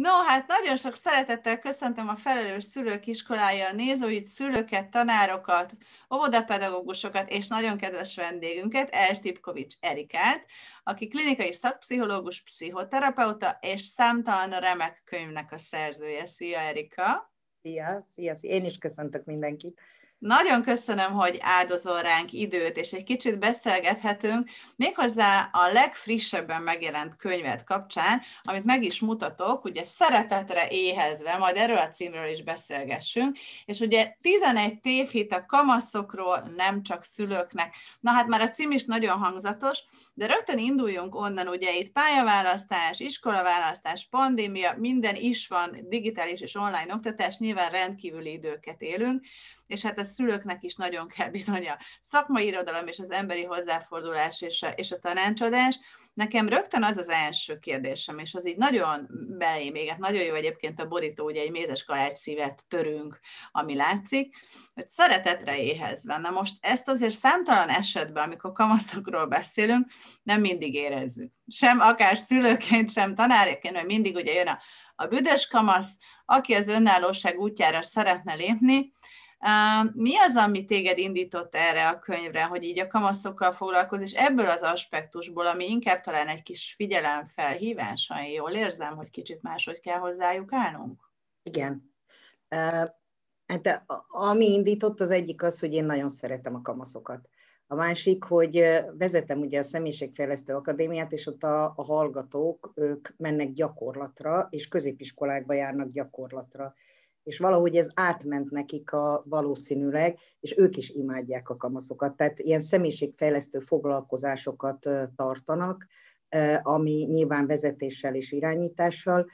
No, hát nagyon sok szeretettel köszöntöm a Felelős Szülők Iskolája nézőit, szülőket, tanárokat, óvodapedagógusokat és nagyon kedves vendégünket, Els Tipkovics Erikát, aki klinikai szakpszichológus, pszichoterapeuta és számtalan remek könyvnek a szerzője. Szia, Erika! Szia, szia, szia. Én is köszöntök mindenkit. Nagyon köszönöm, hogy áldozol ránk időt, és egy kicsit beszélgethetünk, méghozzá a legfrissebben megjelent könyvet kapcsán, amit meg is mutatok, ugye szeretetre éhezve, majd erről a címről is beszélgessünk, és ugye 11 tévhit a kamaszokról, nem csak szülőknek. Na hát már a cím is nagyon hangzatos, de rögtön induljunk onnan, ugye itt pályaválasztás, iskolaválasztás, pandémia, minden is van, digitális és online oktatás, nyilván rendkívüli időket élünk, és hát a szülőknek is nagyon kell bizony a szakmai irodalom és az emberi hozzáfordulás és a, és a tanácsadás. Nekem rögtön az az első kérdésem, és az így nagyon belém még, hát nagyon jó egyébként a borító, ugye egy mézes kalács szívet törünk, ami látszik, hogy szeretetre éhezve. Na most ezt azért számtalan esetben, amikor kamaszokról beszélünk, nem mindig érezzük. Sem akár szülőként, sem tanárként, mert mindig ugye jön a, a büdös kamasz, aki az önállóság útjára szeretne lépni, mi az, ami téged indított erre a könyvre, hogy így a kamaszokkal foglalkoz, és ebből az aspektusból, ami inkább talán egy kis figyelemfelhívás, ha én jól érzem, hogy kicsit máshogy kell hozzájuk állnunk? Igen. Hát ami indított, az egyik az, hogy én nagyon szeretem a kamaszokat. A másik, hogy vezetem ugye a Személyiségfejlesztő Akadémiát, és ott a, a hallgatók, ők mennek gyakorlatra, és középiskolákba járnak gyakorlatra és valahogy ez átment nekik a valószínűleg, és ők is imádják a kamaszokat. Tehát ilyen személyiségfejlesztő foglalkozásokat tartanak, ami nyilván vezetéssel és irányítással,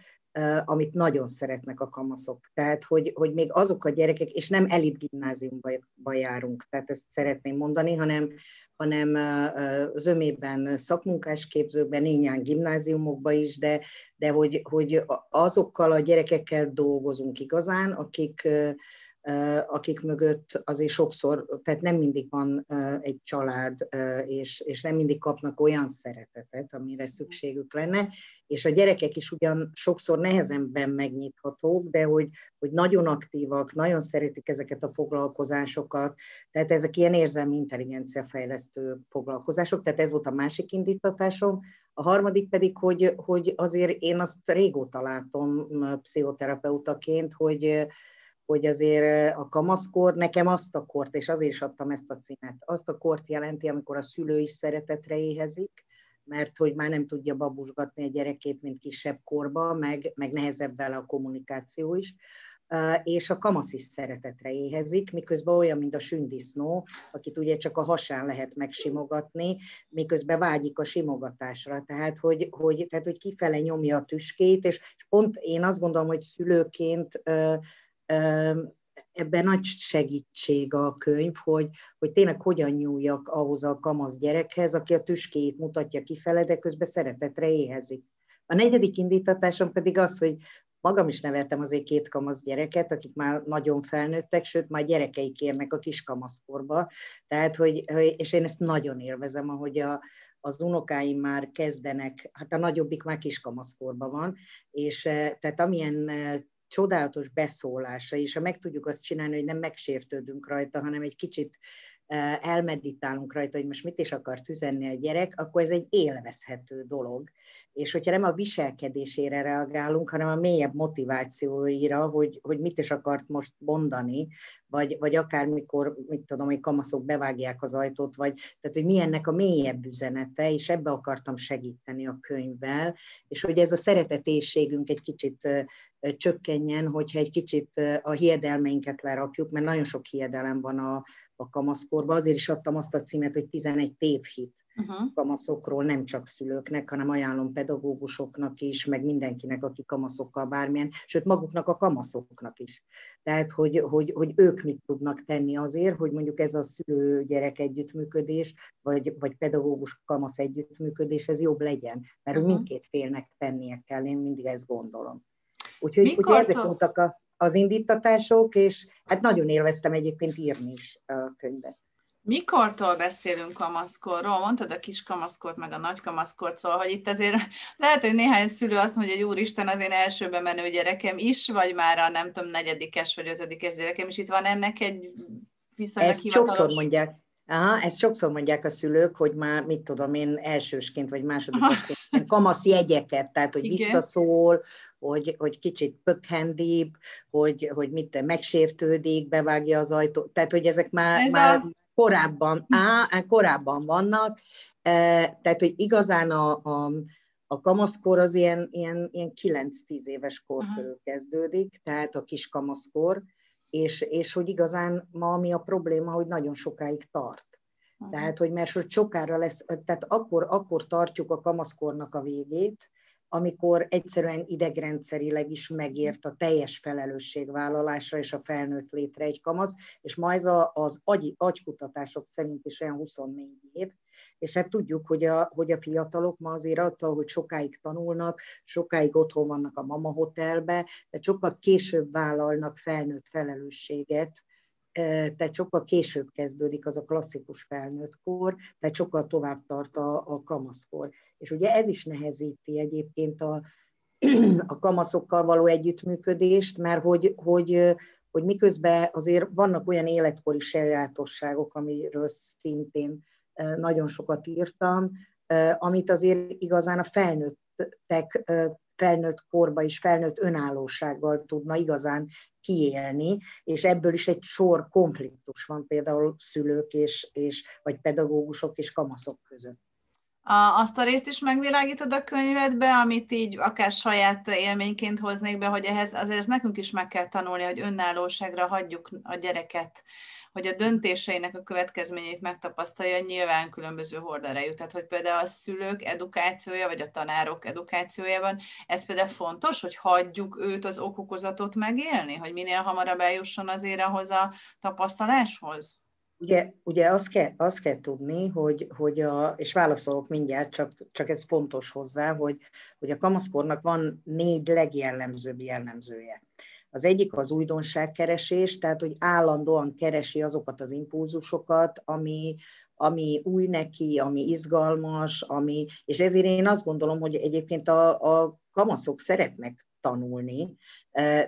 amit nagyon szeretnek a kamaszok. Tehát, hogy, hogy még azok a gyerekek, és nem elit gimnáziumba járunk, tehát ezt szeretném mondani, hanem hanem zömében szakmunkásképzőkben, néhány gimnáziumokban is, de, de hogy, hogy azokkal a gyerekekkel dolgozunk igazán, akik akik mögött azért sokszor, tehát nem mindig van egy család, és, és nem mindig kapnak olyan szeretetet, amire szükségük lenne, és a gyerekek is ugyan sokszor nehezenben megnyithatók, de hogy, hogy nagyon aktívak, nagyon szeretik ezeket a foglalkozásokat, tehát ezek ilyen érzelmi intelligencia fejlesztő foglalkozások, tehát ez volt a másik indítatásom, a harmadik pedig, hogy, hogy azért én azt régóta látom pszichoterapeutaként, hogy, hogy azért a kamaszkor nekem azt a kort, és azért is adtam ezt a címet, azt a kort jelenti, amikor a szülő is szeretetre éhezik, mert hogy már nem tudja babusgatni a gyerekét, mint kisebb korba, meg, meg nehezebb vele a kommunikáció is, és a kamasz is szeretetre éhezik, miközben olyan, mint a sündisznó, akit ugye csak a hasán lehet megsimogatni, miközben vágyik a simogatásra, tehát hogy, hogy, tehát, hogy kifele nyomja a tüskét, és, pont én azt gondolom, hogy szülőként ebben nagy segítség a könyv, hogy, hogy tényleg hogyan nyúljak ahhoz a kamasz gyerekhez, aki a tüskéjét mutatja kifele, de közben szeretetre éhezik. A negyedik indítatásom pedig az, hogy magam is neveltem azért két kamasz gyereket, akik már nagyon felnőttek, sőt, már gyerekeik érnek a kis kamaszkorba. Tehát, hogy, és én ezt nagyon élvezem, ahogy a, az unokáim már kezdenek, hát a nagyobbik már kiskamaszkorban van, és tehát amilyen csodálatos beszólása, és ha meg tudjuk azt csinálni, hogy nem megsértődünk rajta, hanem egy kicsit e, elmeditálunk rajta, hogy most mit is akart üzenni a gyerek, akkor ez egy élvezhető dolog és hogyha nem a viselkedésére reagálunk, hanem a mélyebb motivációira, hogy, hogy mit is akart most mondani, vagy, vagy akár mikor, mit tudom, hogy kamaszok bevágják az ajtót, vagy tehát, hogy mi ennek a mélyebb üzenete, és ebbe akartam segíteni a könyvvel, és hogy ez a szeretetésségünk egy kicsit csökkenjen, hogyha egy kicsit a hiedelmeinket lerakjuk, mert nagyon sok hiedelem van a, a kamaszkorban, azért is adtam azt a címet, hogy 11 tévhit uh-huh. kamaszokról, nem csak szülőknek, hanem ajánlom pedagógusoknak is, meg mindenkinek, aki kamaszokkal bármilyen, sőt maguknak a kamaszoknak is. Tehát, hogy, hogy, hogy ők mit tudnak tenni azért, hogy mondjuk ez a szülő-gyerek együttműködés, vagy, vagy pedagógus-kamasz együttműködés, ez jobb legyen, mert uh-huh. mindkét félnek tennie kell, én mindig ezt gondolom. Úgyhogy, úgyhogy ezek voltak a, az indítatások, és hát nagyon élveztem egyébként írni is a könyvet. Mikortól beszélünk kamaszkorról? Mondtad a kis kamaszkort, meg a nagy kamaszkort, szóval, hogy itt azért lehet, hogy néhány szülő azt mondja, hogy úristen, az én elsőben menő gyerekem is, vagy már a nem tudom, negyedikes vagy ötödikes gyerekem is. Itt van ennek egy viszonylag Ezt hivatalos... sokszor mondják. Aha, ezt sokszor mondják a szülők, hogy már, mit tudom én, elsősként vagy másodikosként kamasz jegyeket, tehát hogy Igen. visszaszól, hogy, hogy kicsit pökhendibb, hogy, hogy mit megsértődik, bevágja az ajtót, tehát hogy ezek már, Ez már a korábban, á, korábban vannak, e, tehát, hogy igazán a, a, a kamaszkor az ilyen, ilyen, ilyen 9-10 éves kor körül kezdődik, tehát a kis kamaszkor, és, és hogy igazán ma mi a probléma, hogy nagyon sokáig tart. Aha. Tehát, hogy mert sokára lesz, tehát akkor, akkor tartjuk a kamaszkornak a végét, amikor egyszerűen idegrendszerileg is megért a teljes felelősségvállalásra és a felnőtt létre egy kamasz, és ma ez a, az agy, agykutatások szerint is olyan 24 év, és hát tudjuk, hogy a, hogy a fiatalok ma azért azzal, hogy sokáig tanulnak, sokáig otthon vannak a mama hotelbe, de sokkal később vállalnak felnőtt felelősséget, tehát sokkal később kezdődik az a klasszikus felnőtt kor, tehát sokkal tovább tart a, a kamaszkor. És ugye ez is nehezíti egyébként a, a kamaszokkal való együttműködést, mert hogy, hogy, hogy miközben azért vannak olyan életkori sajátosságok, amiről szintén nagyon sokat írtam, amit azért igazán a felnőttek felnőtt korba is felnőtt önállósággal tudna igazán kiélni, és ebből is egy sor konfliktus van például szülők és, és vagy pedagógusok és kamaszok között. A, azt a részt is megvilágítod a könyvedbe, amit így akár saját élményként hoznék be, hogy ehhez azért nekünk is meg kell tanulni, hogy önállóságra hagyjuk a gyereket hogy a döntéseinek a következményét megtapasztalja, nyilván különböző horderejű. Tehát, hogy például a szülők edukációja, vagy a tanárok edukációjában, ez például fontos, hogy hagyjuk őt az okokozatot megélni, hogy minél hamarabb eljusson azért ahhoz a tapasztaláshoz? Ugye, ugye azt, kell, azt kell tudni, hogy, hogy a, és válaszolok mindjárt, csak, csak ez fontos hozzá, hogy, hogy a kamaszkornak van négy legjellemzőbb jellemzője. Az egyik az újdonságkeresés, tehát hogy állandóan keresi azokat az impulzusokat, ami, ami új neki, ami izgalmas, ami, és ezért én azt gondolom, hogy egyébként a, a kamaszok szeretnek tanulni,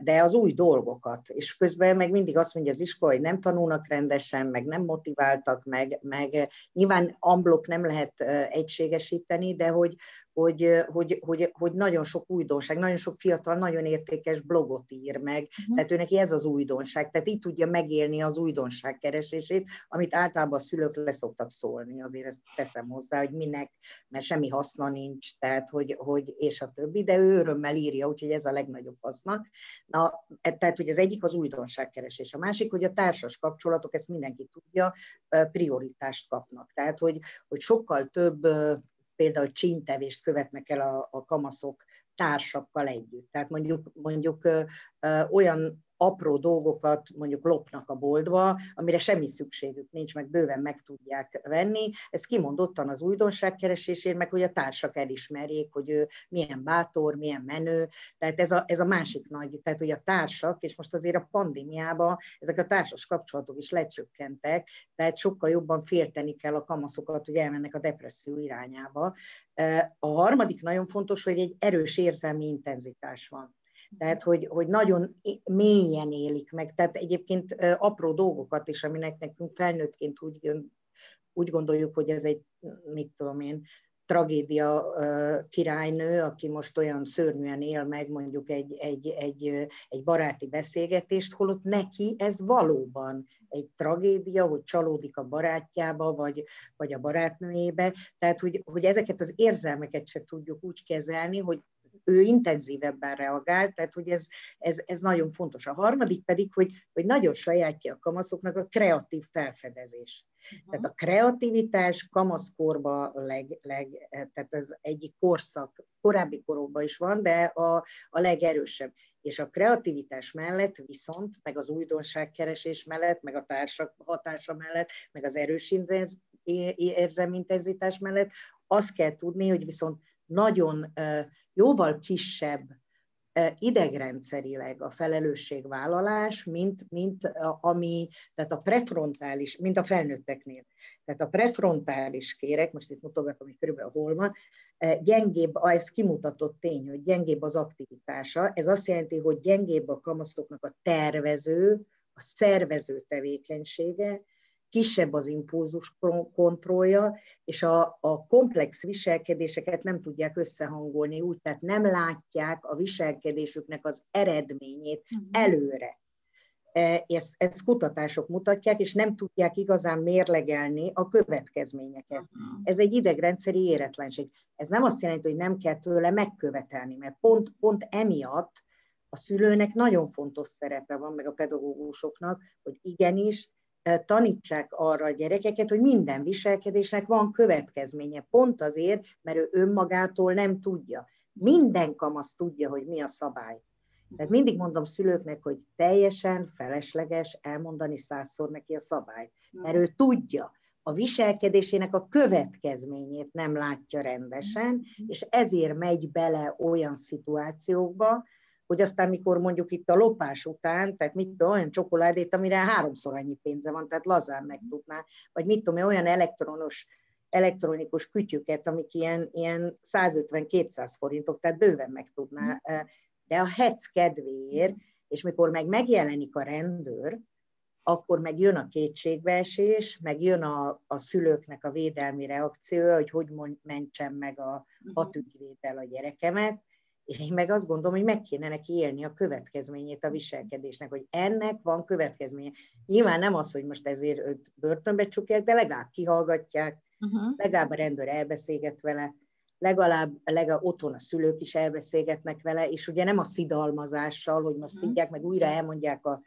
de az új dolgokat. És közben meg mindig azt mondja az iskola, hogy nem tanulnak rendesen, meg nem motiváltak, meg, meg nyilván amblok nem lehet egységesíteni, de hogy, hogy, hogy, hogy, hogy nagyon sok újdonság, nagyon sok fiatal, nagyon értékes blogot ír meg, uh-huh. tehát ő neki ez az újdonság, tehát így tudja megélni az újdonság keresését, amit általában a szülők leszoktak szólni, azért ezt teszem hozzá, hogy minek, mert semmi haszna nincs, tehát hogy, hogy és a többi, de ő örömmel írja, úgyhogy ez a legnagyobb haszna. Na, e, tehát, hogy az egyik az újdonságkeresés, a másik, hogy a társas kapcsolatok, ezt mindenki tudja, prioritást kapnak. Tehát, hogy, hogy sokkal több például csíntevést követnek el a, a kamaszok társakkal együtt. Tehát mondjuk, mondjuk ö, ö, olyan apró dolgokat mondjuk lopnak a boltba, amire semmi szükségük nincs, meg bőven meg tudják venni. Ez kimondottan az újdonságkeresésért, meg hogy a társak elismerjék, hogy ő milyen bátor, milyen menő. Tehát ez a, ez a másik nagy, tehát hogy a társak, és most azért a pandémiában ezek a társas kapcsolatok is lecsökkentek, tehát sokkal jobban félteni kell a kamaszokat, hogy elmennek a depresszió irányába. A harmadik nagyon fontos, hogy egy erős érzelmi intenzitás van. Tehát, hogy, hogy nagyon mélyen élik meg. Tehát egyébként apró dolgokat is, aminek nekünk felnőttként úgy, úgy gondoljuk, hogy ez egy, mit tudom én, tragédia királynő, aki most olyan szörnyűen él meg mondjuk egy, egy, egy, egy baráti beszélgetést, holott neki ez valóban egy tragédia, hogy csalódik a barátjába, vagy, vagy a barátnőjébe. Tehát, hogy, hogy ezeket az érzelmeket se tudjuk úgy kezelni, hogy ő intenzívebben reagál, tehát hogy ez, ez, ez nagyon fontos. A harmadik pedig, hogy, hogy nagyon sajátja a kamaszoknak a kreatív felfedezés. Uh-huh. Tehát a kreativitás kamaszkorban leg, leg, tehát ez egyik korszak, korábbi korokban is van, de a, a legerősebb. És a kreativitás mellett viszont, meg az újdonságkeresés mellett, meg a társak hatása mellett, meg az erős érzelmintenzitás mellett azt kell tudni, hogy viszont nagyon jóval kisebb idegrendszerileg a felelősségvállalás, mint, mint ami, tehát a prefrontális, mint a felnőtteknél. Tehát a prefrontális kérek, most itt mutogatom, hogy körülbelül hol van, gyengébb, ez kimutatott tény, hogy gyengébb az aktivitása. Ez azt jelenti, hogy gyengébb a kamaszoknak a tervező, a szervező tevékenysége, kisebb az impulzus kontrollja, és a, a komplex viselkedéseket nem tudják összehangolni úgy, tehát nem látják a viselkedésüknek az eredményét mhm. előre. E, ezt, ezt kutatások mutatják, és nem tudják igazán mérlegelni a következményeket. Mhm. Ez egy idegrendszeri éretlenség. Ez nem azt jelenti, hogy nem kell tőle megkövetelni, mert pont, pont emiatt a szülőnek nagyon fontos szerepe van, meg a pedagógusoknak, hogy igenis tanítsák arra a gyerekeket, hogy minden viselkedésnek van következménye, pont azért, mert ő önmagától nem tudja. Minden kamasz tudja, hogy mi a szabály. Tehát mindig mondom szülőknek, hogy teljesen felesleges elmondani százszor neki a szabályt, mert ő tudja, a viselkedésének a következményét nem látja rendesen, és ezért megy bele olyan szituációkba, hogy aztán mikor mondjuk itt a lopás után, tehát mit tudom, olyan csokoládét, amire háromszor annyi pénze van, tehát lazán meg tudná, vagy mit tudom, olyan elektronos, elektronikus kütyüket, amik ilyen, ilyen 150-200 forintok, tehát bőven meg tudná, de a hec kedvéért, és mikor meg megjelenik a rendőr, akkor meg jön a kétségbeesés, meg jön a, a szülőknek a védelmi reakciója, hogy hogy mentsem meg a hatügyvéddel a gyerekemet, én meg azt gondolom, hogy meg kéne neki élni a következményét a viselkedésnek, hogy ennek van következménye. Nyilván nem az, hogy most ezért őt börtönbe csukják, de legalább kihallgatják, uh-huh. legalább a rendőr elbeszélget vele, legalább, legalább otthon a szülők is elbeszélgetnek vele, és ugye nem a szidalmazással, hogy most uh-huh. szidják, meg újra elmondják a,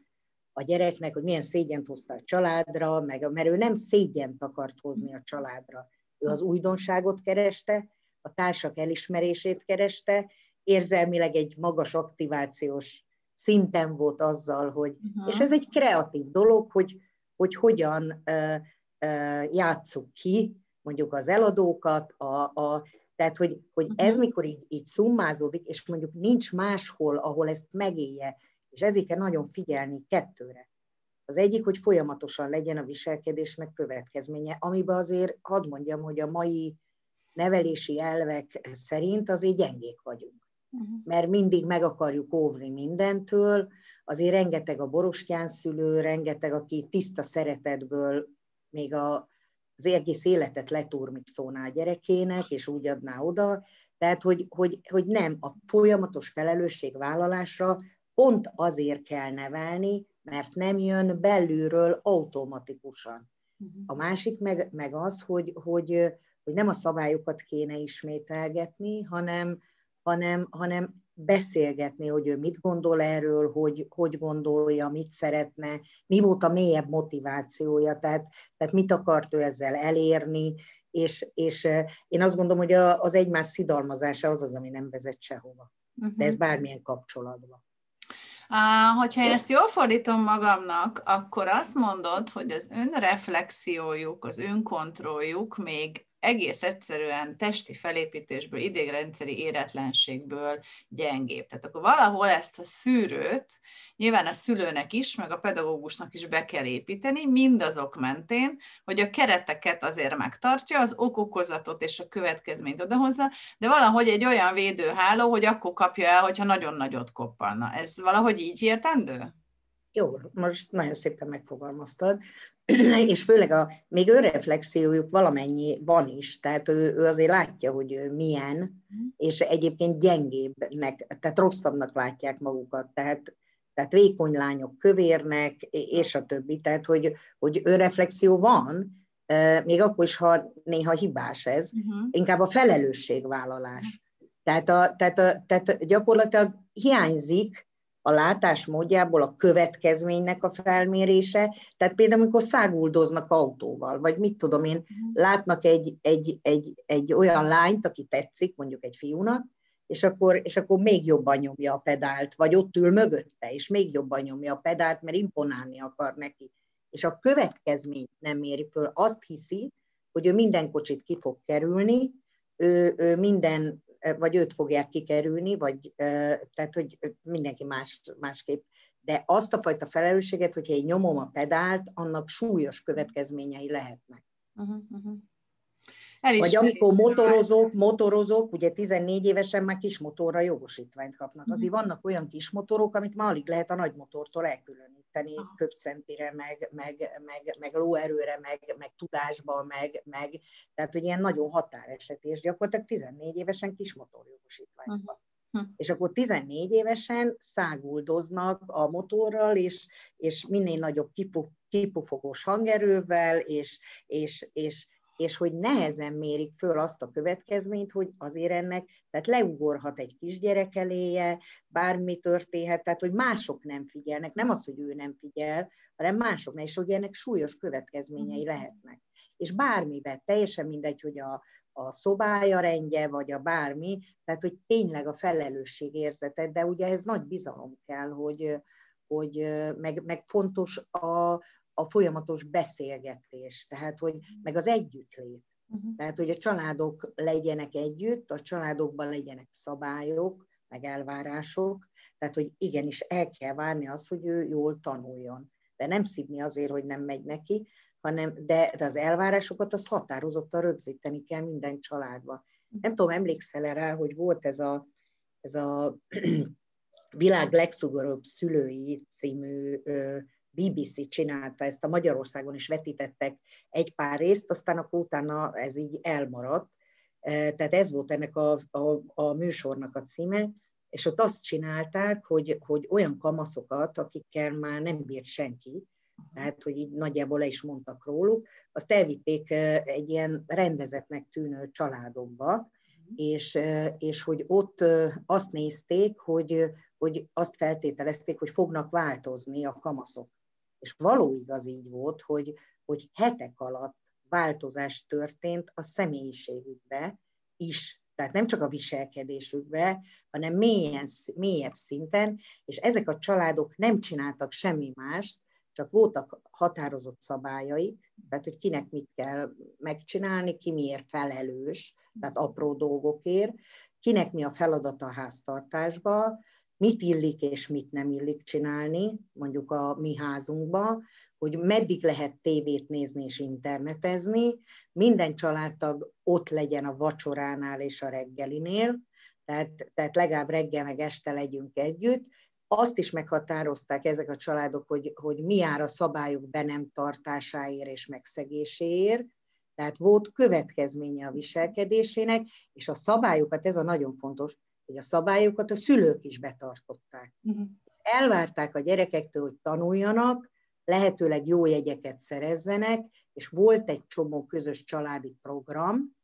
a gyereknek, hogy milyen szégyent hozta a családra, meg, mert ő nem szégyent akart hozni a családra. Ő az újdonságot kereste, a társak elismerését kereste, érzelmileg egy magas aktivációs szinten volt azzal, hogy, uh-huh. és ez egy kreatív dolog, hogy, hogy hogyan uh, uh, játsszuk ki mondjuk az eladókat, a, a, tehát hogy, hogy uh-huh. ez mikor így, így szummázódik, és mondjuk nincs máshol, ahol ezt megélje, és ezért kell nagyon figyelni kettőre. Az egyik, hogy folyamatosan legyen a viselkedésnek következménye, amiben azért hadd mondjam, hogy a mai nevelési elvek szerint azért gyengék vagyunk. Uh-huh. mert mindig meg akarjuk óvni mindentől, azért rengeteg a borostyán szülő, rengeteg, aki tiszta szeretetből még a, az egész életet leturmixolná a gyerekének, és úgy adná oda, tehát, hogy, hogy, hogy nem, a folyamatos felelősségvállalásra pont azért kell nevelni, mert nem jön belülről automatikusan. Uh-huh. A másik meg, meg az, hogy, hogy, hogy nem a szabályokat kéne ismételgetni, hanem, hanem, hanem beszélgetni, hogy ő mit gondol erről, hogy, hogy gondolja, mit szeretne, mi volt a mélyebb motivációja, tehát, tehát mit akart ő ezzel elérni, és, és én azt gondolom, hogy az egymás szidalmazása az az, ami nem vezet sehova. Uh-huh. De ez mhm. bármilyen kapcsolatban. Uh, hogyha én ezt jól fordítom magamnak, akkor azt mondod, hogy az önreflexiójuk, az önkontrolljuk még egész egyszerűen testi felépítésből, idegrendszeri éretlenségből gyengébb. Tehát akkor valahol ezt a szűrőt nyilván a szülőnek is, meg a pedagógusnak is be kell építeni, mindazok mentén, hogy a kereteket azért megtartja, az okokozatot és a következményt odahozza, de valahogy egy olyan védőháló, hogy akkor kapja el, hogyha nagyon nagyot koppanna. Ez valahogy így értendő? Jó, most nagyon szépen megfogalmaztad, és főleg a még önreflexiójuk valamennyi van is, tehát ő, ő azért látja, hogy ő milyen, mm. és egyébként gyengébbnek, tehát rosszabbnak látják magukat, tehát, tehát vékony lányok kövérnek, és a többi, tehát hogy, hogy önreflexió van, még akkor is, ha néha hibás ez, uh-huh. inkább a felelősségvállalás. Tehát, a, tehát, a, tehát gyakorlatilag hiányzik a látásmódjából a következménynek a felmérése. Tehát például, amikor száguldoznak autóval, vagy mit tudom én, mhm. látnak egy, egy, egy, egy olyan lányt, aki tetszik, mondjuk egy fiúnak, és akkor, és akkor még jobban nyomja a pedált, vagy ott ül mögötte, és még jobban nyomja a pedált, mert imponálni akar neki. És a következményt nem méri föl, azt hiszi, hogy ő minden kocsit ki fog kerülni, ő, ő minden vagy őt fogják kikerülni, vagy tehát, hogy mindenki más, másképp. De azt a fajta felelősséget, hogyha egy nyomom a pedált, annak súlyos következményei lehetnek. Uh-huh, uh-huh. Vagy amikor motorozók, motorozók, ugye 14 évesen már kis motorra jogosítványt kapnak. Mhm. Azért vannak olyan kis motorok, amit már alig lehet a nagy motortól elkülöníteni, köpcentire, meg, meg, meg, meg lóerőre, meg, meg tudásba, meg, meg, tehát hogy ilyen nagyon határeset, és gyakorlatilag 14 évesen kis motor jogosítványt mhm. kap. Hm. És akkor 14 évesen száguldoznak a motorral, és, és minél nagyobb kipufogós hangerővel, és, és, és, és hogy nehezen mérik föl azt a következményt, hogy azért ennek, tehát leugorhat egy kisgyerek eléje, bármi történhet, tehát hogy mások nem figyelnek, nem az, hogy ő nem figyel, hanem mások nem, és hogy ennek súlyos következményei mhm. lehetnek. És bármiben, teljesen mindegy, hogy a, a szobája rendje, vagy a bármi, tehát hogy tényleg a felelősség érzetet, de ugye ez nagy bizalom kell, hogy, hogy meg, meg fontos a, a folyamatos beszélgetés, tehát hogy meg az együttlét. Uh-huh. Tehát, hogy a családok legyenek együtt, a családokban legyenek szabályok, meg elvárások, tehát, hogy igenis el kell várni az, hogy ő jól tanuljon. De nem szidni azért, hogy nem megy neki, hanem, de, de az elvárásokat az határozottan rögzíteni kell minden családba. Nem tudom, emlékszel -e rá, hogy volt ez a, ez a világ legszugorúbb szülői című BBC csinálta ezt, a Magyarországon is vetítettek egy pár részt, aztán akkor utána ez így elmaradt. Tehát ez volt ennek a, a, a műsornak a címe, és ott azt csinálták, hogy, hogy olyan kamaszokat, akikkel már nem bírt senki, tehát hogy így nagyjából le is mondtak róluk, azt elvitték egy ilyen rendezetnek tűnő családokba, és, és hogy ott azt nézték, hogy, hogy azt feltételezték, hogy fognak változni a kamaszok. És való igaz így volt, hogy, hogy hetek alatt változás történt a személyiségükbe is, tehát nem csak a viselkedésükbe, hanem mélyen, mélyebb szinten, és ezek a családok nem csináltak semmi mást, csak voltak határozott szabályaik, tehát hogy kinek mit kell megcsinálni, ki miért felelős, tehát apró dolgokért, kinek mi a feladata a háztartásba, mit illik és mit nem illik csinálni, mondjuk a mi házunkba, hogy meddig lehet tévét nézni és internetezni, minden családtag ott legyen a vacsoránál és a reggelinél, tehát, tehát legalább reggel meg este legyünk együtt. Azt is meghatározták ezek a családok, hogy, hogy mi jár a szabályok be nem tartásáért és megszegéséért, tehát volt következménye a viselkedésének, és a szabályokat, ez a nagyon fontos, hogy a szabályokat a szülők is betartották. Uh-huh. Elvárták a gyerekektől, hogy tanuljanak, lehetőleg jó jegyeket szerezzenek, és volt egy csomó közös családi program,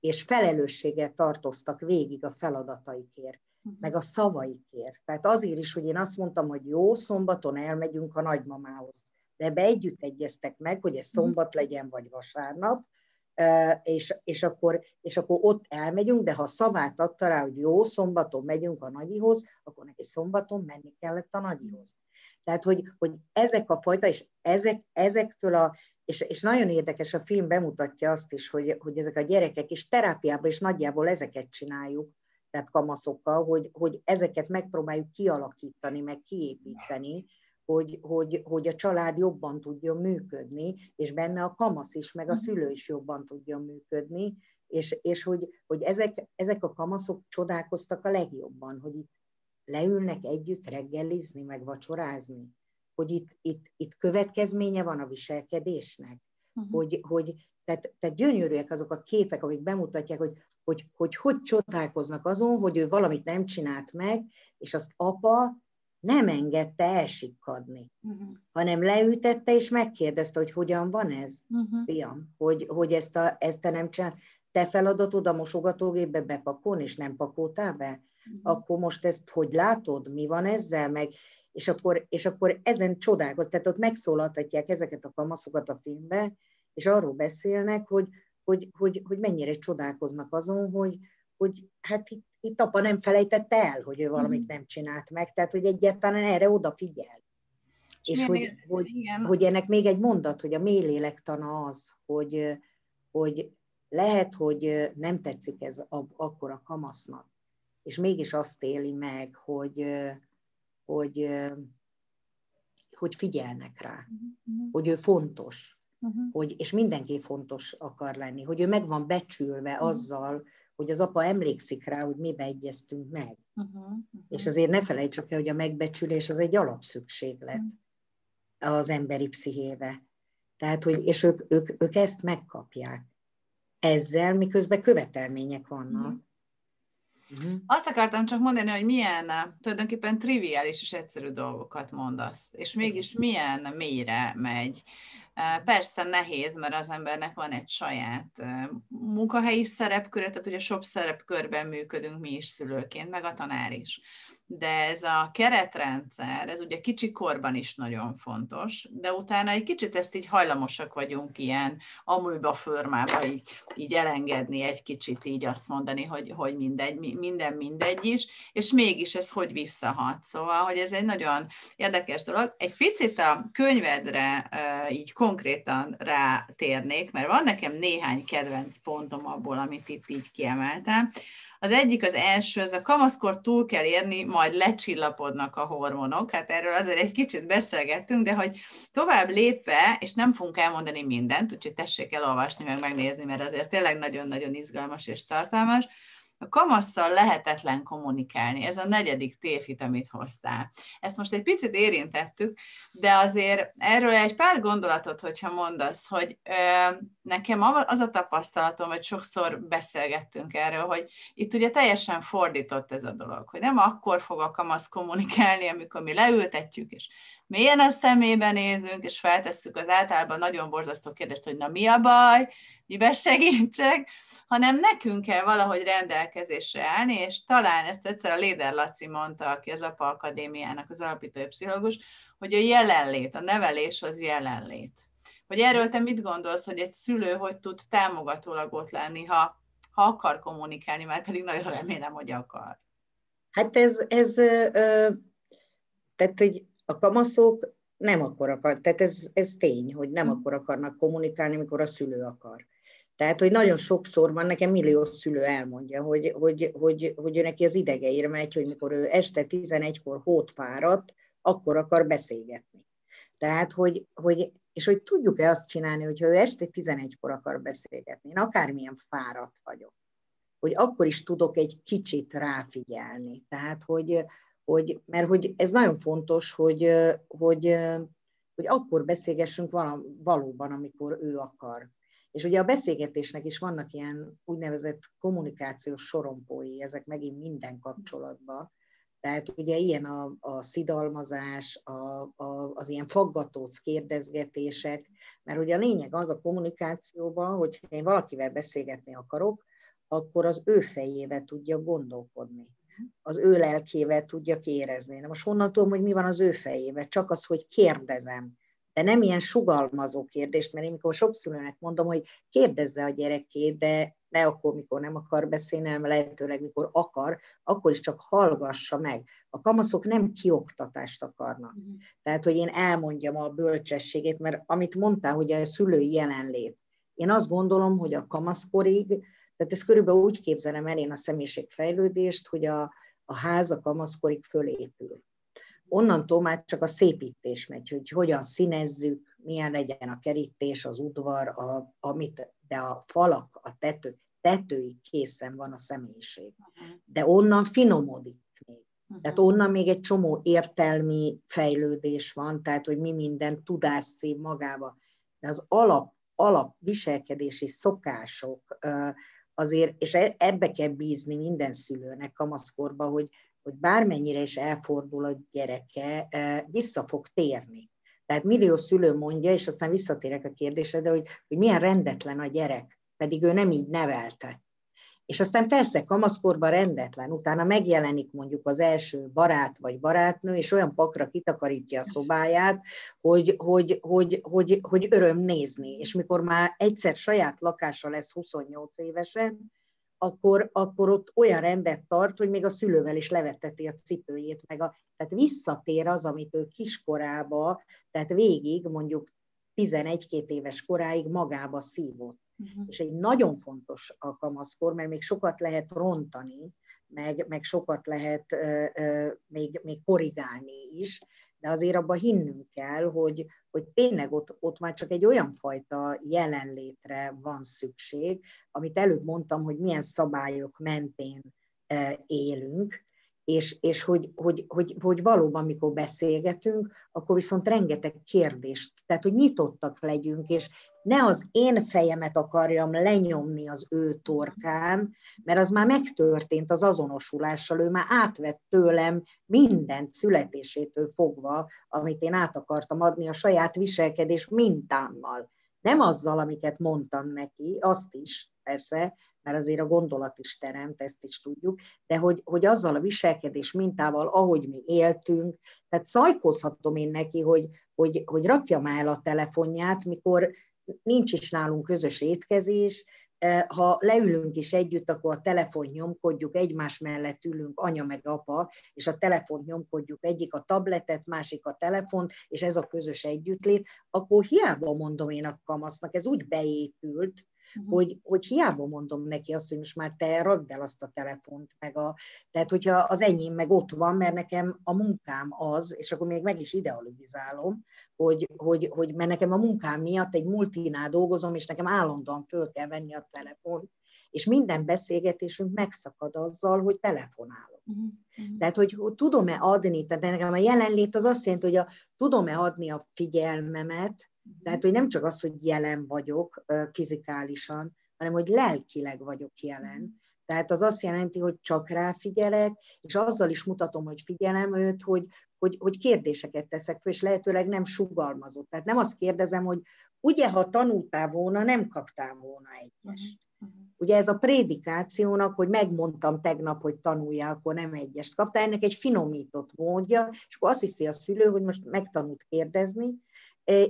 és felelősséggel tartoztak végig a feladataikért, uh-huh. meg a szavaikért. Tehát azért is, hogy én azt mondtam, hogy jó, szombaton elmegyünk a nagymamához. De ebbe együtt egyeztek meg, hogy ez szombat legyen, vagy vasárnap, és, és, akkor, és akkor ott elmegyünk, de ha szavát adta rá, hogy jó, szombaton megyünk a nagyihoz, akkor neki szombaton menni kellett a nagyihoz. Tehát, hogy, hogy ezek a fajta, és ezek, ezektől a, és, és nagyon érdekes, a film bemutatja azt is, hogy, hogy ezek a gyerekek, és terápiában is nagyjából ezeket csináljuk, tehát kamaszokkal, hogy, hogy ezeket megpróbáljuk kialakítani, meg kiépíteni, hogy, hogy, hogy a család jobban tudjon működni, és benne a kamasz is, meg a mhm. szülő is jobban tudjon működni, és, és hogy, hogy ezek, ezek a kamaszok csodálkoztak a legjobban, hogy itt leülnek együtt reggelizni, meg vacsorázni, hogy itt, itt, itt következménye van a viselkedésnek, uh-huh. hogy, hogy tehát, tehát gyönyörűek azok a képek, amik bemutatják, hogy hogy, hogy hogy csodálkoznak azon, hogy ő valamit nem csinált meg, és azt apa nem engedte elsikkadni, uh-huh. hanem leütette és megkérdezte, hogy hogyan van ez, uh-huh. fiam, hogy, hogy ezt, a, ezt te nem csinál, te feladatod a mosogatógépbe bepakolni, és nem pakoltál be, uh-huh. akkor most ezt hogy látod, mi van ezzel, meg, és akkor, és akkor ezen csodálkoz, tehát ott megszólaltatják ezeket a kamaszokat a filmbe, és arról beszélnek, hogy, hogy, hogy, hogy mennyire csodálkoznak azon, hogy, hogy hát itt, itt apa nem felejtette el, hogy ő valamit mhm. nem csinált meg, tehát hogy egyáltalán erre odafigyel. És, és hogy, hogy, hogy ennek még egy mondat, hogy a mély lélektana az, hogy, hogy, lehet, hogy nem tetszik ez akkor a kamasznak, és mégis azt éli meg, hogy, hogy, hogy figyelnek rá, uh-huh. hogy ő fontos, uh-huh. hogy, és mindenki fontos akar lenni, hogy ő meg van becsülve uh-huh. azzal, hogy az apa emlékszik rá, hogy mibe egyeztünk meg. Uh-huh. Uh-huh. És azért ne felejtsük el, hogy a megbecsülés az egy alapszükséglet uh-huh. az emberi pszichébe. Tehát, hogy, és ők, ők, ők ezt megkapják. Ezzel, miközben követelmények vannak. Uh-huh. Uh-huh. Azt akartam csak mondani, hogy milyen tulajdonképpen triviális és egyszerű dolgokat mondasz, és mégis milyen mélyre megy. Persze nehéz, mert az embernek van egy saját munkahelyi szerepköre, tehát ugye sok szerepkörben működünk mi is szülőként, meg a tanár is de ez a keretrendszer, ez ugye kicsi korban is nagyon fontos, de utána egy kicsit ezt így hajlamosak vagyunk ilyen amúba formába így, így elengedni egy kicsit, így azt mondani, hogy, hogy mindegy, minden mindegy is, és mégis ez hogy visszahat. Szóval, hogy ez egy nagyon érdekes dolog. Egy picit a könyvedre így konkrétan rátérnék, mert van nekem néhány kedvenc pontom abból, amit itt így kiemeltem. Az egyik, az első, az a kamaszkor túl kell érni, majd lecsillapodnak a hormonok. Hát erről azért egy kicsit beszélgettünk, de hogy tovább lépve, és nem fogunk elmondani mindent, úgyhogy tessék elolvasni, meg megnézni, mert azért tényleg nagyon-nagyon izgalmas és tartalmas, a kamasszal lehetetlen kommunikálni. Ez a negyedik tévhit, amit hoztál. Ezt most egy picit érintettük, de azért erről egy pár gondolatot, hogyha mondasz, hogy ö, nekem az a tapasztalatom, hogy sokszor beszélgettünk erről, hogy itt ugye teljesen fordított ez a dolog, hogy nem akkor fog a kamasz kommunikálni, amikor mi leültetjük, és mélyen a szemébe nézünk, és feltesszük az általában nagyon borzasztó kérdést, hogy na mi a baj, miben segítsek, hanem nekünk kell valahogy rendelkezésre állni, és talán ezt egyszer a Léder Laci mondta, aki az APA Akadémiának az alapítói pszichológus, hogy a jelenlét, a nevelés az jelenlét. Hogy erről te mit gondolsz, hogy egy szülő hogy tud támogatólag ott lenni, ha, ha akar kommunikálni, már pedig nagyon remélem, hogy akar. Hát ez, ez tehát, hogy a kamaszok nem akkor akar, tehát ez, ez tény, hogy nem hm. akkor akarnak kommunikálni, mikor a szülő akar. Tehát, hogy nagyon sokszor van, nekem millió szülő elmondja, hogy, hogy, hogy, hogy ő neki az idegeire megy, hogy mikor ő este 11-kor hót fáradt, akkor akar beszélgetni. Tehát, hogy, hogy és hogy tudjuk-e azt csinálni, hogyha ő este 11-kor akar beszélgetni, én akármilyen fáradt vagyok, hogy akkor is tudok egy kicsit ráfigyelni. Tehát, hogy, hogy, mert hogy ez nagyon fontos, hogy, hogy, hogy akkor beszélgessünk valóban, amikor ő akar. És ugye a beszélgetésnek is vannak ilyen úgynevezett kommunikációs sorompói, ezek megint minden kapcsolatban. Tehát ugye ilyen a, a szidalmazás, a, a, az ilyen faggatóc kérdezgetések, mert ugye a lényeg az a kommunikációban, hogy én valakivel beszélgetni akarok, akkor az ő fejével tudja gondolkodni az ő lelkével tudja érezni. Na most honnan tudom, hogy mi van az ő fejével? Csak az, hogy kérdezem. De nem ilyen sugalmazó kérdést, mert én mikor sok szülőnek mondom, hogy kérdezze a gyerekét, de ne akkor, mikor nem akar beszélni, hanem lehetőleg mikor akar, akkor is csak hallgassa meg. A kamaszok nem kioktatást akarnak. Mm. Tehát, hogy én elmondjam a bölcsességét, mert amit mondtál, hogy a szülői jelenlét. Én azt gondolom, hogy a kamaszkorig tehát ezt körülbelül úgy képzelem el én a személyiségfejlődést, hogy a, a ház a kamaszkorig fölépül. Onnantól már csak a szépítés megy, hogy hogyan színezzük, milyen legyen a kerítés, az udvar, a, amit, de a falak, a tető, tetőig készen van a személyiség. De onnan finomodik még. Tehát onnan még egy csomó értelmi fejlődés van, tehát hogy mi minden tudásszív magába. De az alap, alap viselkedési szokások, azért, és e, ebbe kell bízni minden szülőnek kamaszkorban, hogy, hogy bármennyire is elfordul a gyereke, e, vissza fog térni. Tehát millió szülő mondja, és aztán visszatérek a kérdésedre, hogy, hogy milyen rendetlen a gyerek, pedig ő nem így nevelte. És aztán persze kamaszkorban rendetlen, utána megjelenik mondjuk az első barát vagy barátnő, és olyan pakra kitakarítja a szobáját, hogy, hogy, hogy, hogy, hogy öröm nézni. És mikor már egyszer saját lakása lesz 28 évesen, akkor, akkor ott olyan rendet tart, hogy még a szülővel is leveteti a cipőjét, meg a, tehát visszatér az, amit ő kiskorába, tehát végig mondjuk 11-2 éves koráig magába szívott. Uh-huh. És egy nagyon fontos a kamaszkor, mert még sokat lehet rontani, meg, meg sokat lehet uh, uh, még, még korrigálni is, de azért abban hinnünk kell, hogy, hogy tényleg ott, ott már csak egy olyan fajta jelenlétre van szükség, amit előbb mondtam, hogy milyen szabályok mentén élünk, és, és hogy, hogy, hogy, hogy valóban, mikor beszélgetünk, akkor viszont rengeteg kérdést, tehát hogy nyitottak legyünk, és ne az én fejemet akarjam lenyomni az ő torkán, mert az már megtörtént az azonosulással, ő már átvett tőlem mindent születésétől fogva, amit én át akartam adni a saját viselkedés mintámmal. Nem azzal, amiket mondtam neki, azt is, persze, mert azért a gondolat is teremt, ezt is tudjuk, de hogy, hogy azzal a viselkedés mintával, ahogy mi éltünk, tehát szajkozhatom én neki, hogy, hogy, hogy rakja már el a telefonját, mikor nincs is nálunk közös étkezés, e, ha leülünk is együtt, akkor a telefon nyomkodjuk, egymás mellett ülünk, anya meg apa, és a telefon nyomkodjuk, egyik a tabletet, másik a telefont, és ez a közös együttlét, akkor hiába mondom én a kamasznak, ez úgy beépült, uh-huh. hogy, hogy hiába mondom neki azt, hogy most már te ragd el azt a telefont, meg a, tehát hogyha az enyém meg ott van, mert nekem a munkám az, és akkor még meg is ideologizálom, hogy, hogy, hogy mert nekem a munkám miatt egy multinál dolgozom, és nekem állandóan föl kell venni a telefont, és minden beszélgetésünk megszakad azzal, hogy telefonálok. Uh-huh. Tehát, hogy, hogy tudom-e adni, tehát nekem a jelenlét az azt jelenti, hogy a, tudom-e adni a figyelmemet, tehát, hogy nem csak az, hogy jelen vagyok fizikálisan, hanem hogy lelkileg vagyok jelen. Tehát az azt jelenti, hogy csak ráfigyelek, és azzal is mutatom, hogy figyelem őt, hogy, hogy, hogy kérdéseket teszek fel, és lehetőleg nem sugalmazott. Tehát nem azt kérdezem, hogy ugye, ha tanultál volna, nem kaptál volna egyest. Ugye ez a prédikációnak, hogy megmondtam tegnap, hogy tanuljál, akkor nem egyest kaptál, ennek egy finomított módja, és akkor azt hiszi a szülő, hogy most megtanult kérdezni,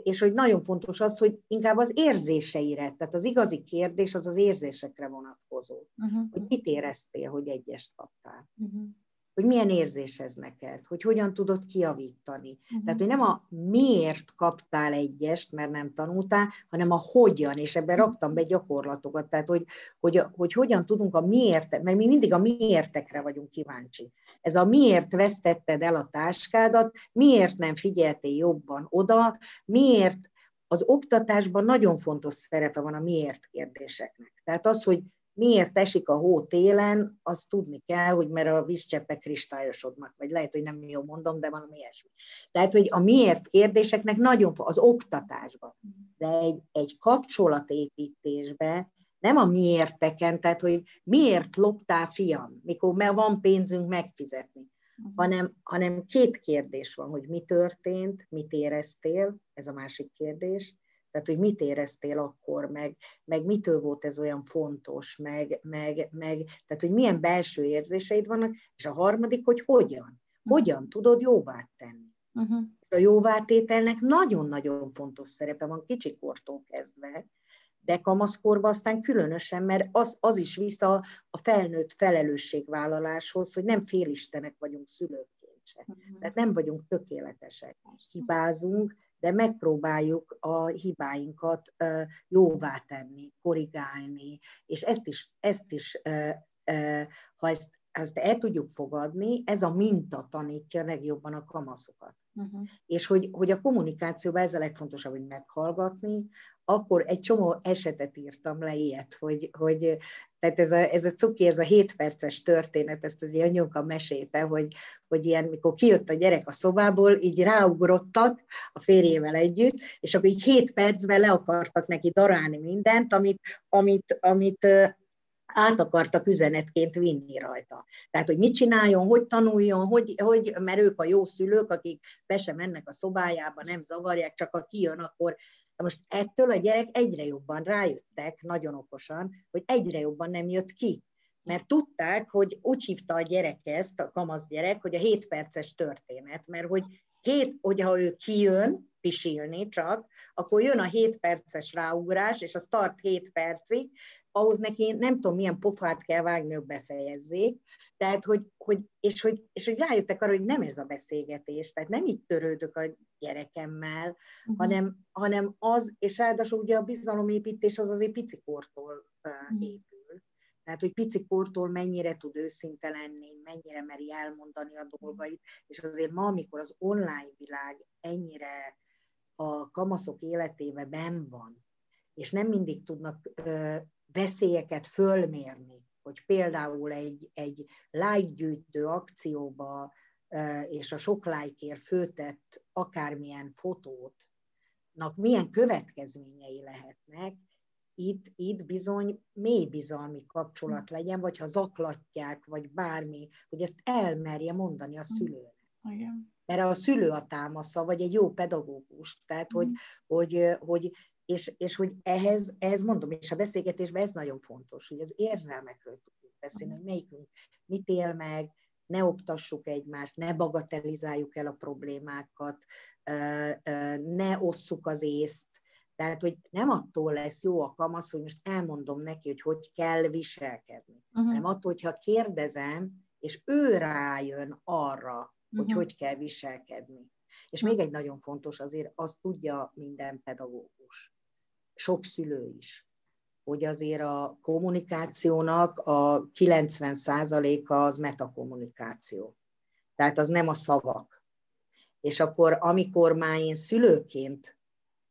és hogy nagyon fontos az, hogy inkább az érzéseire, tehát az igazi kérdés az az érzésekre vonatkozó. Uh-huh. Hogy mit éreztél, hogy egyest kaptál. Uh-huh hogy milyen érzés ez neked, hogy hogyan tudod kiavítani. Uh-huh. Tehát, hogy nem a miért kaptál egyest, mert nem tanultál, hanem a hogyan, és ebben raktam be gyakorlatokat, tehát, hogy, hogy, hogy hogyan tudunk a miért, mert mi mindig a miértekre vagyunk kíváncsi. Ez a miért vesztetted el a táskádat, miért nem figyeltél jobban oda, miért az oktatásban nagyon fontos szerepe van a miért kérdéseknek. Tehát az, hogy miért esik a hó télen, azt tudni kell, hogy mert a vízcseppek kristályosodnak, vagy lehet, hogy nem jól mondom, de valami ilyesmi. Tehát, hogy a miért kérdéseknek nagyon az oktatásban, de egy, egy kapcsolatépítésbe, nem a miérteken, tehát, hogy miért loptál fiam, mikor mert van pénzünk megfizetni, hanem, hanem két kérdés van, hogy mi történt, mit éreztél, ez a másik kérdés, tehát, hogy mit éreztél akkor, meg, meg mitől volt ez olyan fontos, meg, meg, meg, tehát, hogy milyen belső érzéseid vannak, és a harmadik, hogy hogyan. Hogyan tudod jóvá tenni. Uh-huh. A jóvátételnek nagyon-nagyon fontos szerepe van kicsikortól kezdve, de kamaszkorban aztán különösen, mert az, az is vissza a felnőtt felelősségvállaláshoz, hogy nem félistenek vagyunk szülőként se. Uh-huh. Tehát nem vagyunk tökéletesek. Hibázunk, de megpróbáljuk a hibáinkat jóvá tenni, korrigálni, és ezt is, ezt is ha ezt, ezt el tudjuk fogadni, ez a minta tanítja legjobban a kamaszokat. Uh-huh. És hogy, hogy a kommunikációban ez a legfontosabb, hogy meghallgatni, akkor egy csomó esetet írtam le ilyet, hogy, hogy tehát ez a, ez a cuki, ez a 7 perces történet, ezt az anyuka mesélte, hogy, hogy ilyen, mikor kijött a gyerek a szobából, így ráugrottak a férjével együtt, és akkor így 7 percben le akartak neki darálni mindent, amit, amit, amit át akartak üzenetként vinni rajta. Tehát, hogy mit csináljon, hogy tanuljon, hogy, hogy, mert ők a jó szülők, akik be sem mennek a szobájába, nem zavarják, csak ha kijön, akkor Na most ettől a gyerek egyre jobban rájöttek, nagyon okosan, hogy egyre jobban nem jött ki. Mert tudták, hogy úgy hívta a gyerek ezt, a kamasz gyerek, hogy a 7 perces történet, mert hogy hét, hogyha ő kijön pisilni csak, akkor jön a 7 perces ráugrás, és az tart 7 percig, ahhoz neki nem tudom, milyen pofát kell vágni, hogy befejezzék, tehát, hogy, hogy, és, hogy, és hogy rájöttek arra, hogy nem ez a beszélgetés, tehát nem így törődök a gyerekemmel, uh-huh. hanem, hanem az, és ráadásul ugye a bizalomépítés az azért picikortól uh, épül. Tehát, hogy picikortól mennyire tud őszinte lenni, mennyire meri elmondani a dolgait, és azért ma, amikor az online világ ennyire a kamaszok életébe ben van, és nem mindig tudnak veszélyeket fölmérni, hogy például egy, egy like gyűjtő akcióba és a sok lájkért főtett akármilyen fotót, milyen következményei lehetnek, itt, itt bizony mély bizalmi kapcsolat legyen, vagy ha zaklatják, vagy bármi, hogy ezt elmerje mondani a szülőnek. Igen. Mert a szülő a támasza, vagy egy jó pedagógus. Tehát, mm. hogy, hogy, hogy és, és hogy ehhez, ehhez mondom, és a beszélgetésben ez nagyon fontos, hogy az érzelmekről tudjuk beszélni, hogy melyikünk mit él meg, ne oktassuk egymást, ne bagatelizáljuk el a problémákat, ne osszuk az észt, tehát, hogy nem attól lesz jó a kamasz, hogy most elmondom neki, hogy hogy kell viselkedni, uh-huh. hanem attól, hogyha kérdezem, és ő rájön arra, hogy uh-huh. hogy kell viselkedni. És még egy nagyon fontos, azért azt tudja minden pedagógus, sok szülő is, hogy azért a kommunikációnak a 90%-a az metakommunikáció. Tehát az nem a szavak. És akkor, amikor már én szülőként,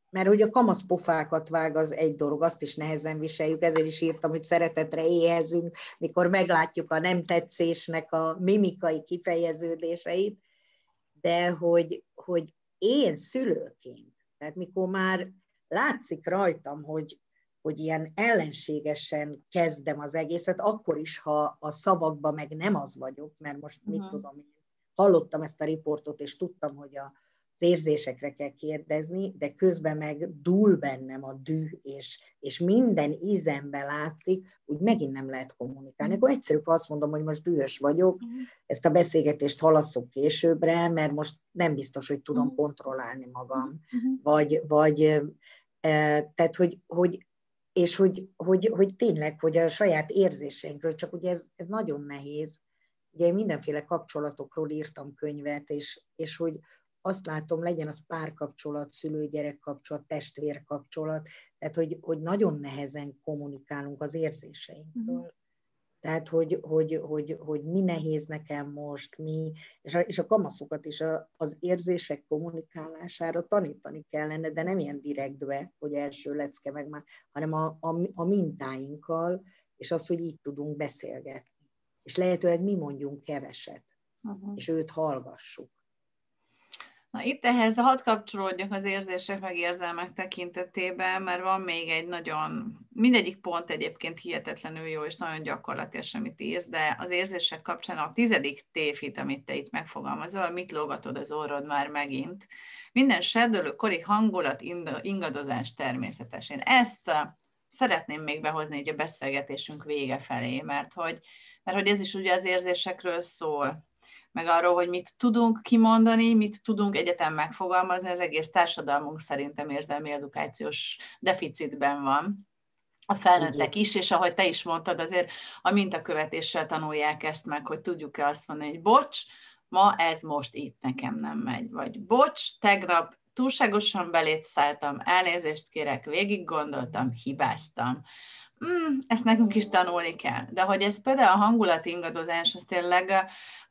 mert hogy a kamasz pofákat vág, az egy dolog, azt is nehezen viseljük, ezért is írtam, hogy szeretetre éhezünk, mikor meglátjuk a nem tetszésnek a mimikai kifejeződéseit, de hogy, hogy én szülőként, tehát mikor már látszik rajtam, hogy, hogy ilyen ellenségesen kezdem az egészet, akkor is, ha a szavakban meg nem az vagyok, mert most uh-huh. mit tudom én, hallottam ezt a riportot, és tudtam, hogy a az érzésekre kell kérdezni, de közben meg dúl bennem a düh, és, és minden ízembe látszik, hogy megint nem lehet kommunikálni. Akkor egyszerűen azt mondom, hogy most dühös vagyok, uh-huh. ezt a beszélgetést halasszuk későbbre, mert most nem biztos, hogy tudom uh-huh. kontrollálni magam. Uh-huh. Vagy, vagy tehát, hogy, hogy és hogy, hogy, hogy tényleg, hogy a saját érzéseinkről, csak ugye ez, ez nagyon nehéz, ugye én mindenféle kapcsolatokról írtam könyvet, és, és hogy, azt látom, legyen az párkapcsolat, szülő-gyerek kapcsolat, testvér kapcsolat, tehát hogy, hogy nagyon nehezen kommunikálunk az érzéseinkről. Tehát, hogy, hogy, hogy, hogy mi nehéz nekem most, mi, és a, és a kamaszokat is a, az érzések kommunikálására tanítani kellene, de nem ilyen direktbe, hogy első lecke meg már, hanem a, a, a mintáinkkal, és az, hogy így tudunk beszélgetni. És lehetőleg mi mondjunk keveset, uh-huh. és őt hallgassuk. Na itt ehhez hadd kapcsolódjak az érzések meg érzelmek tekintetében, mert van még egy nagyon, mindegyik pont egyébként hihetetlenül jó, és nagyon gyakorlatilag, amit írsz, de az érzések kapcsán a tizedik tévhit, amit te itt megfogalmazol, mit lógatod az orrod már megint. Minden serdülő kori hangulat, ingadozás természetes. Én ezt szeretném még behozni így a beszélgetésünk vége felé, mert hogy, mert hogy ez is ugye az érzésekről szól meg arról, hogy mit tudunk kimondani, mit tudunk egyetem megfogalmazni, az egész társadalmunk szerintem érzelmi edukációs deficitben van. A felnőttek is, és ahogy te is mondtad, azért a mintakövetéssel tanulják ezt meg, hogy tudjuk-e azt mondani, hogy bocs, ma ez most itt nekem nem megy, vagy bocs, tegnap túlságosan belét szálltam, elnézést kérek, végig gondoltam, hibáztam mm, ezt nekünk is tanulni kell. De hogy ez például a hangulat ingadozás, az tényleg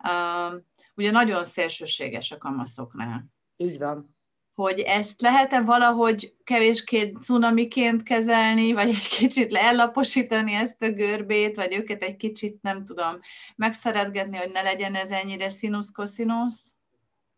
uh, ugye nagyon szélsőséges a kamaszoknál. Így van. Hogy ezt lehet-e valahogy kevésként cunamiként kezelni, vagy egy kicsit leellaposítani ezt a görbét, vagy őket egy kicsit, nem tudom, megszeretgetni, hogy ne legyen ez ennyire színusz-koszinusz?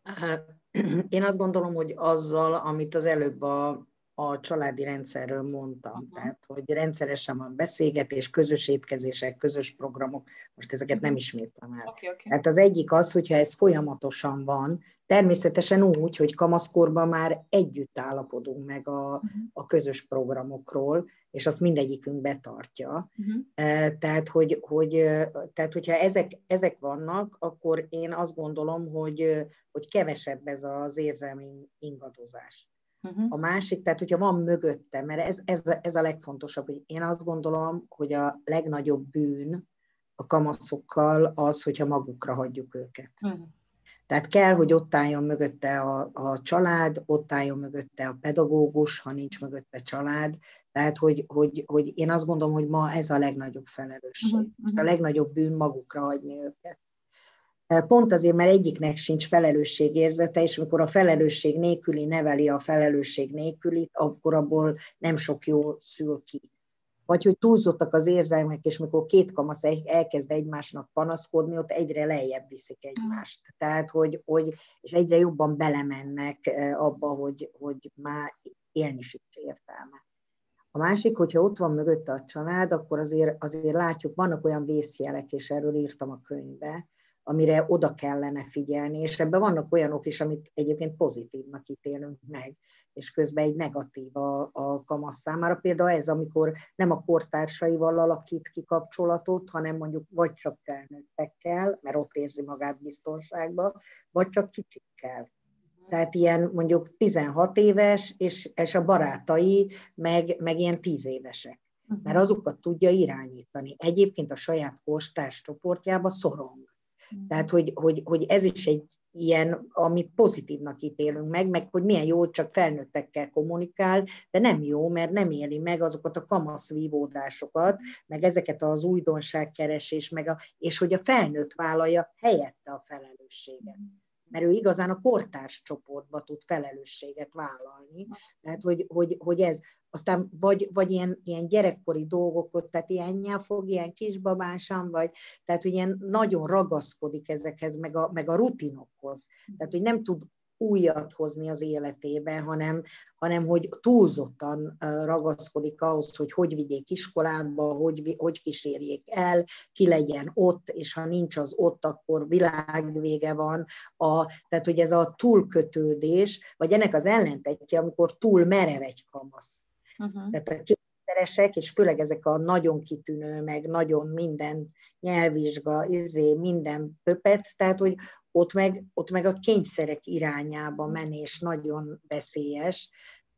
Én azt gondolom, hogy azzal, amit az előbb a a családi rendszerről mondtam. Uh-huh. Tehát, hogy rendszeresen van beszélgetés, közös étkezések, közös programok, most ezeket nem ismétlem el. Okay, okay. Tehát az egyik az, hogyha ez folyamatosan van, természetesen úgy, hogy kamaszkorban már együtt állapodunk meg a, uh-huh. a közös programokról, és azt mindegyikünk betartja. Uh-huh. Tehát, hogy, hogy, tehát, hogyha ezek, ezek vannak, akkor én azt gondolom, hogy, hogy kevesebb ez az érzelmi ingadozás. Uh-huh. A másik, tehát hogyha van mögötte, mert ez, ez, ez a legfontosabb, hogy én azt gondolom, hogy a legnagyobb bűn a kamaszokkal az, hogyha magukra hagyjuk őket. Uh-huh. Tehát kell, hogy ott álljon mögötte a, a család, ott álljon mögötte a pedagógus, ha nincs mögötte család. Tehát, hogy, hogy, hogy én azt gondolom, hogy ma ez a legnagyobb felelősség. Uh-huh, uh-huh. A legnagyobb bűn magukra hagyni őket. Pont azért, mert egyiknek sincs felelősségérzete, és amikor a felelősség nélküli neveli a felelősség nélkülit, akkor abból nem sok jó szül ki vagy hogy túlzottak az érzelmek, és mikor két kamasz elkezd egymásnak panaszkodni, ott egyre lejjebb viszik egymást. Tehát, hogy, hogy és egyre jobban belemennek abba, hogy, hogy már élni sincs értelme. A másik, hogyha ott van mögötte a család, akkor azért, azért látjuk, vannak olyan vészjelek, és erről írtam a könyvbe, amire oda kellene figyelni, és ebben vannak olyanok is, amit egyébként pozitívnak ítélünk meg, és közben egy negatív a, a kamasz számára. Például ez, amikor nem a kortársaival alakít ki kapcsolatot, hanem mondjuk vagy csak felnőttekkel, mert ott érzi magát biztonságban, vagy csak kicsikkel. Tehát ilyen mondjuk 16 éves, és, és a barátai meg, meg ilyen 10 évesek. Mert azokat tudja irányítani. Egyébként a saját kóstás csoportjába szorong. Tehát, hogy, hogy, hogy ez is egy ilyen, amit pozitívnak ítélünk meg, meg hogy milyen jó, csak felnőttekkel kommunikál, de nem jó, mert nem éli meg azokat a kamasz vívódásokat, meg ezeket az újdonságkeresés, meg a, és hogy a felnőtt vállalja helyette a felelősséget mert ő igazán a kortárs csoportba tud felelősséget vállalni. Tehát, hogy, hogy, hogy ez, aztán vagy, vagy ilyen, ilyen gyerekkori dolgokat, tehát ilyen nyelfog, ilyen kisbabásan, vagy, tehát hogy ilyen nagyon ragaszkodik ezekhez, meg a, meg a rutinokhoz. Tehát, hogy nem tud újat hozni az életébe, hanem, hanem hogy túlzottan ragaszkodik ahhoz, hogy hogy vigyék iskolába, hogy, hogy kísérjék el, ki legyen ott, és ha nincs az ott, akkor világvége van. A, tehát, hogy ez a túlkötődés, vagy ennek az ellentetje, amikor túl merev egy kamasz. Uh-huh. Tehát a kényszeresek, és főleg ezek a nagyon kitűnő, meg nagyon minden nyelvvizsga, izé, minden pöpec, tehát hogy ott meg, ott meg a kényszerek irányába menés nagyon veszélyes,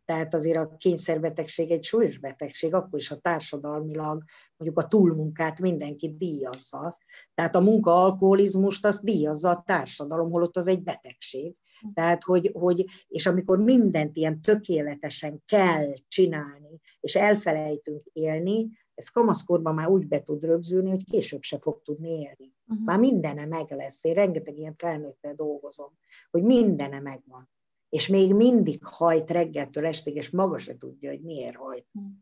tehát azért a kényszerbetegség egy súlyos betegség, akkor is a társadalmilag mondjuk a túlmunkát mindenki díjazza. Tehát a munkaalkoholizmust azt díjazza a társadalom, holott az egy betegség. Tehát, hogy, hogy, és amikor mindent ilyen tökéletesen kell csinálni, és elfelejtünk élni, ez kamaszkorban már úgy be tud rögzülni, hogy később se fog tudni élni. Uh-huh. Már mindene meg lesz. Én rengeteg ilyen felnőttel dolgozom, hogy mindene megvan. És még mindig hajt reggeltől estig, és maga se tudja, hogy miért hajt. Uh-huh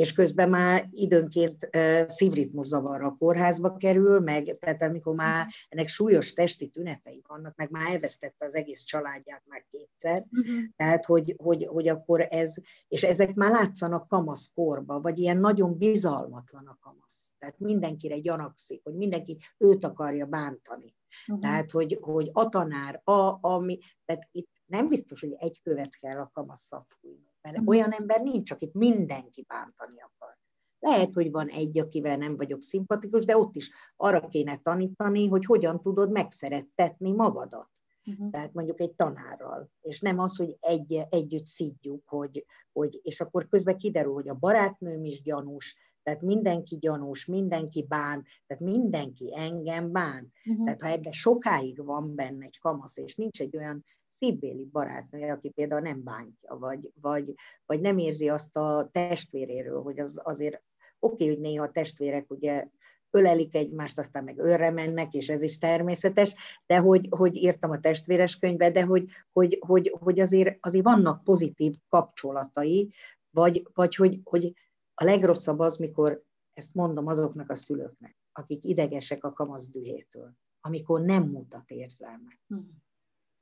és közben már időnként szívritmuszavarra a kórházba kerül, meg, tehát amikor már ennek súlyos testi tünetei vannak, meg már elvesztette az egész családját már kétszer, uh-huh. tehát hogy, hogy, hogy akkor ez, és ezek már látszanak kamasz korba, vagy ilyen nagyon bizalmatlan a kamasz. Tehát mindenkire gyanakszik, hogy mindenki őt akarja bántani. Uh-huh. Tehát, hogy, hogy a tanár, a, ami, tehát itt nem biztos, hogy egy követ kell a kamasszal fújni. Mert uh-huh. olyan ember nincs, akit mindenki bántani akar. Lehet, hogy van egy, akivel nem vagyok szimpatikus, de ott is arra kéne tanítani, hogy hogyan tudod megszerettetni magadat. Uh-huh. Tehát mondjuk egy tanárral. És nem az, hogy egy, együtt szidjuk, hogy, hogy, és akkor közben kiderül, hogy a barátnőm is gyanús, tehát mindenki gyanús, mindenki bán, tehát mindenki engem bán. Uh-huh. Tehát ha ebben sokáig van benne egy kamasz, és nincs egy olyan szívbéli barátnője, aki például nem bántja, vagy, vagy, vagy nem érzi azt a testvéréről, hogy az azért oké, okay, hogy néha a testvérek ugye ölelik egymást, aztán meg őrre mennek, és ez is természetes, de hogy, hogy írtam a testvéres könyvbe, de hogy, hogy, hogy, hogy azért, azért vannak pozitív kapcsolatai, vagy, vagy hogy, hogy a legrosszabb az, mikor ezt mondom azoknak a szülőknek, akik idegesek a kamasz dühétől, amikor nem mutat érzelmet. Uh-huh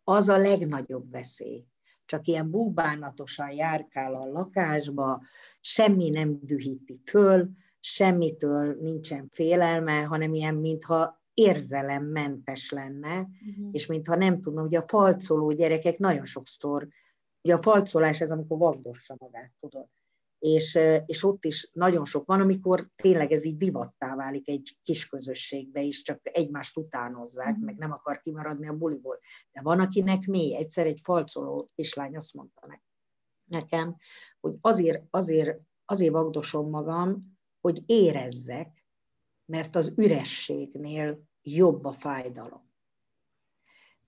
az a legnagyobb veszély. Csak ilyen búbánatosan járkál a lakásba, semmi nem dühíti föl, semmitől nincsen félelme, hanem ilyen, mintha érzelemmentes lenne, uh-huh. és mintha nem tudna, ugye a falcoló gyerekek nagyon sokszor, ugye a falcolás ez, amikor vagdossa magát, tudod és, és ott is nagyon sok van, amikor tényleg ez így divattá válik egy kis közösségbe is, csak egymást utánozzák, mm. meg nem akar kimaradni a buliból. De van, akinek mély, egyszer egy falcoló kislány azt mondta neki, nekem, hogy azért, azért, azért vagdosom magam, hogy érezzek, mert az ürességnél jobb a fájdalom.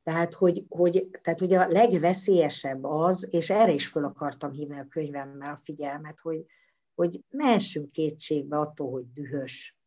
Tehát hogy, hogy, tehát, hogy a legveszélyesebb az, és erre is föl akartam hívni a könyvemmel a figyelmet, hogy, hogy ne essünk kétségbe attól, hogy dühös,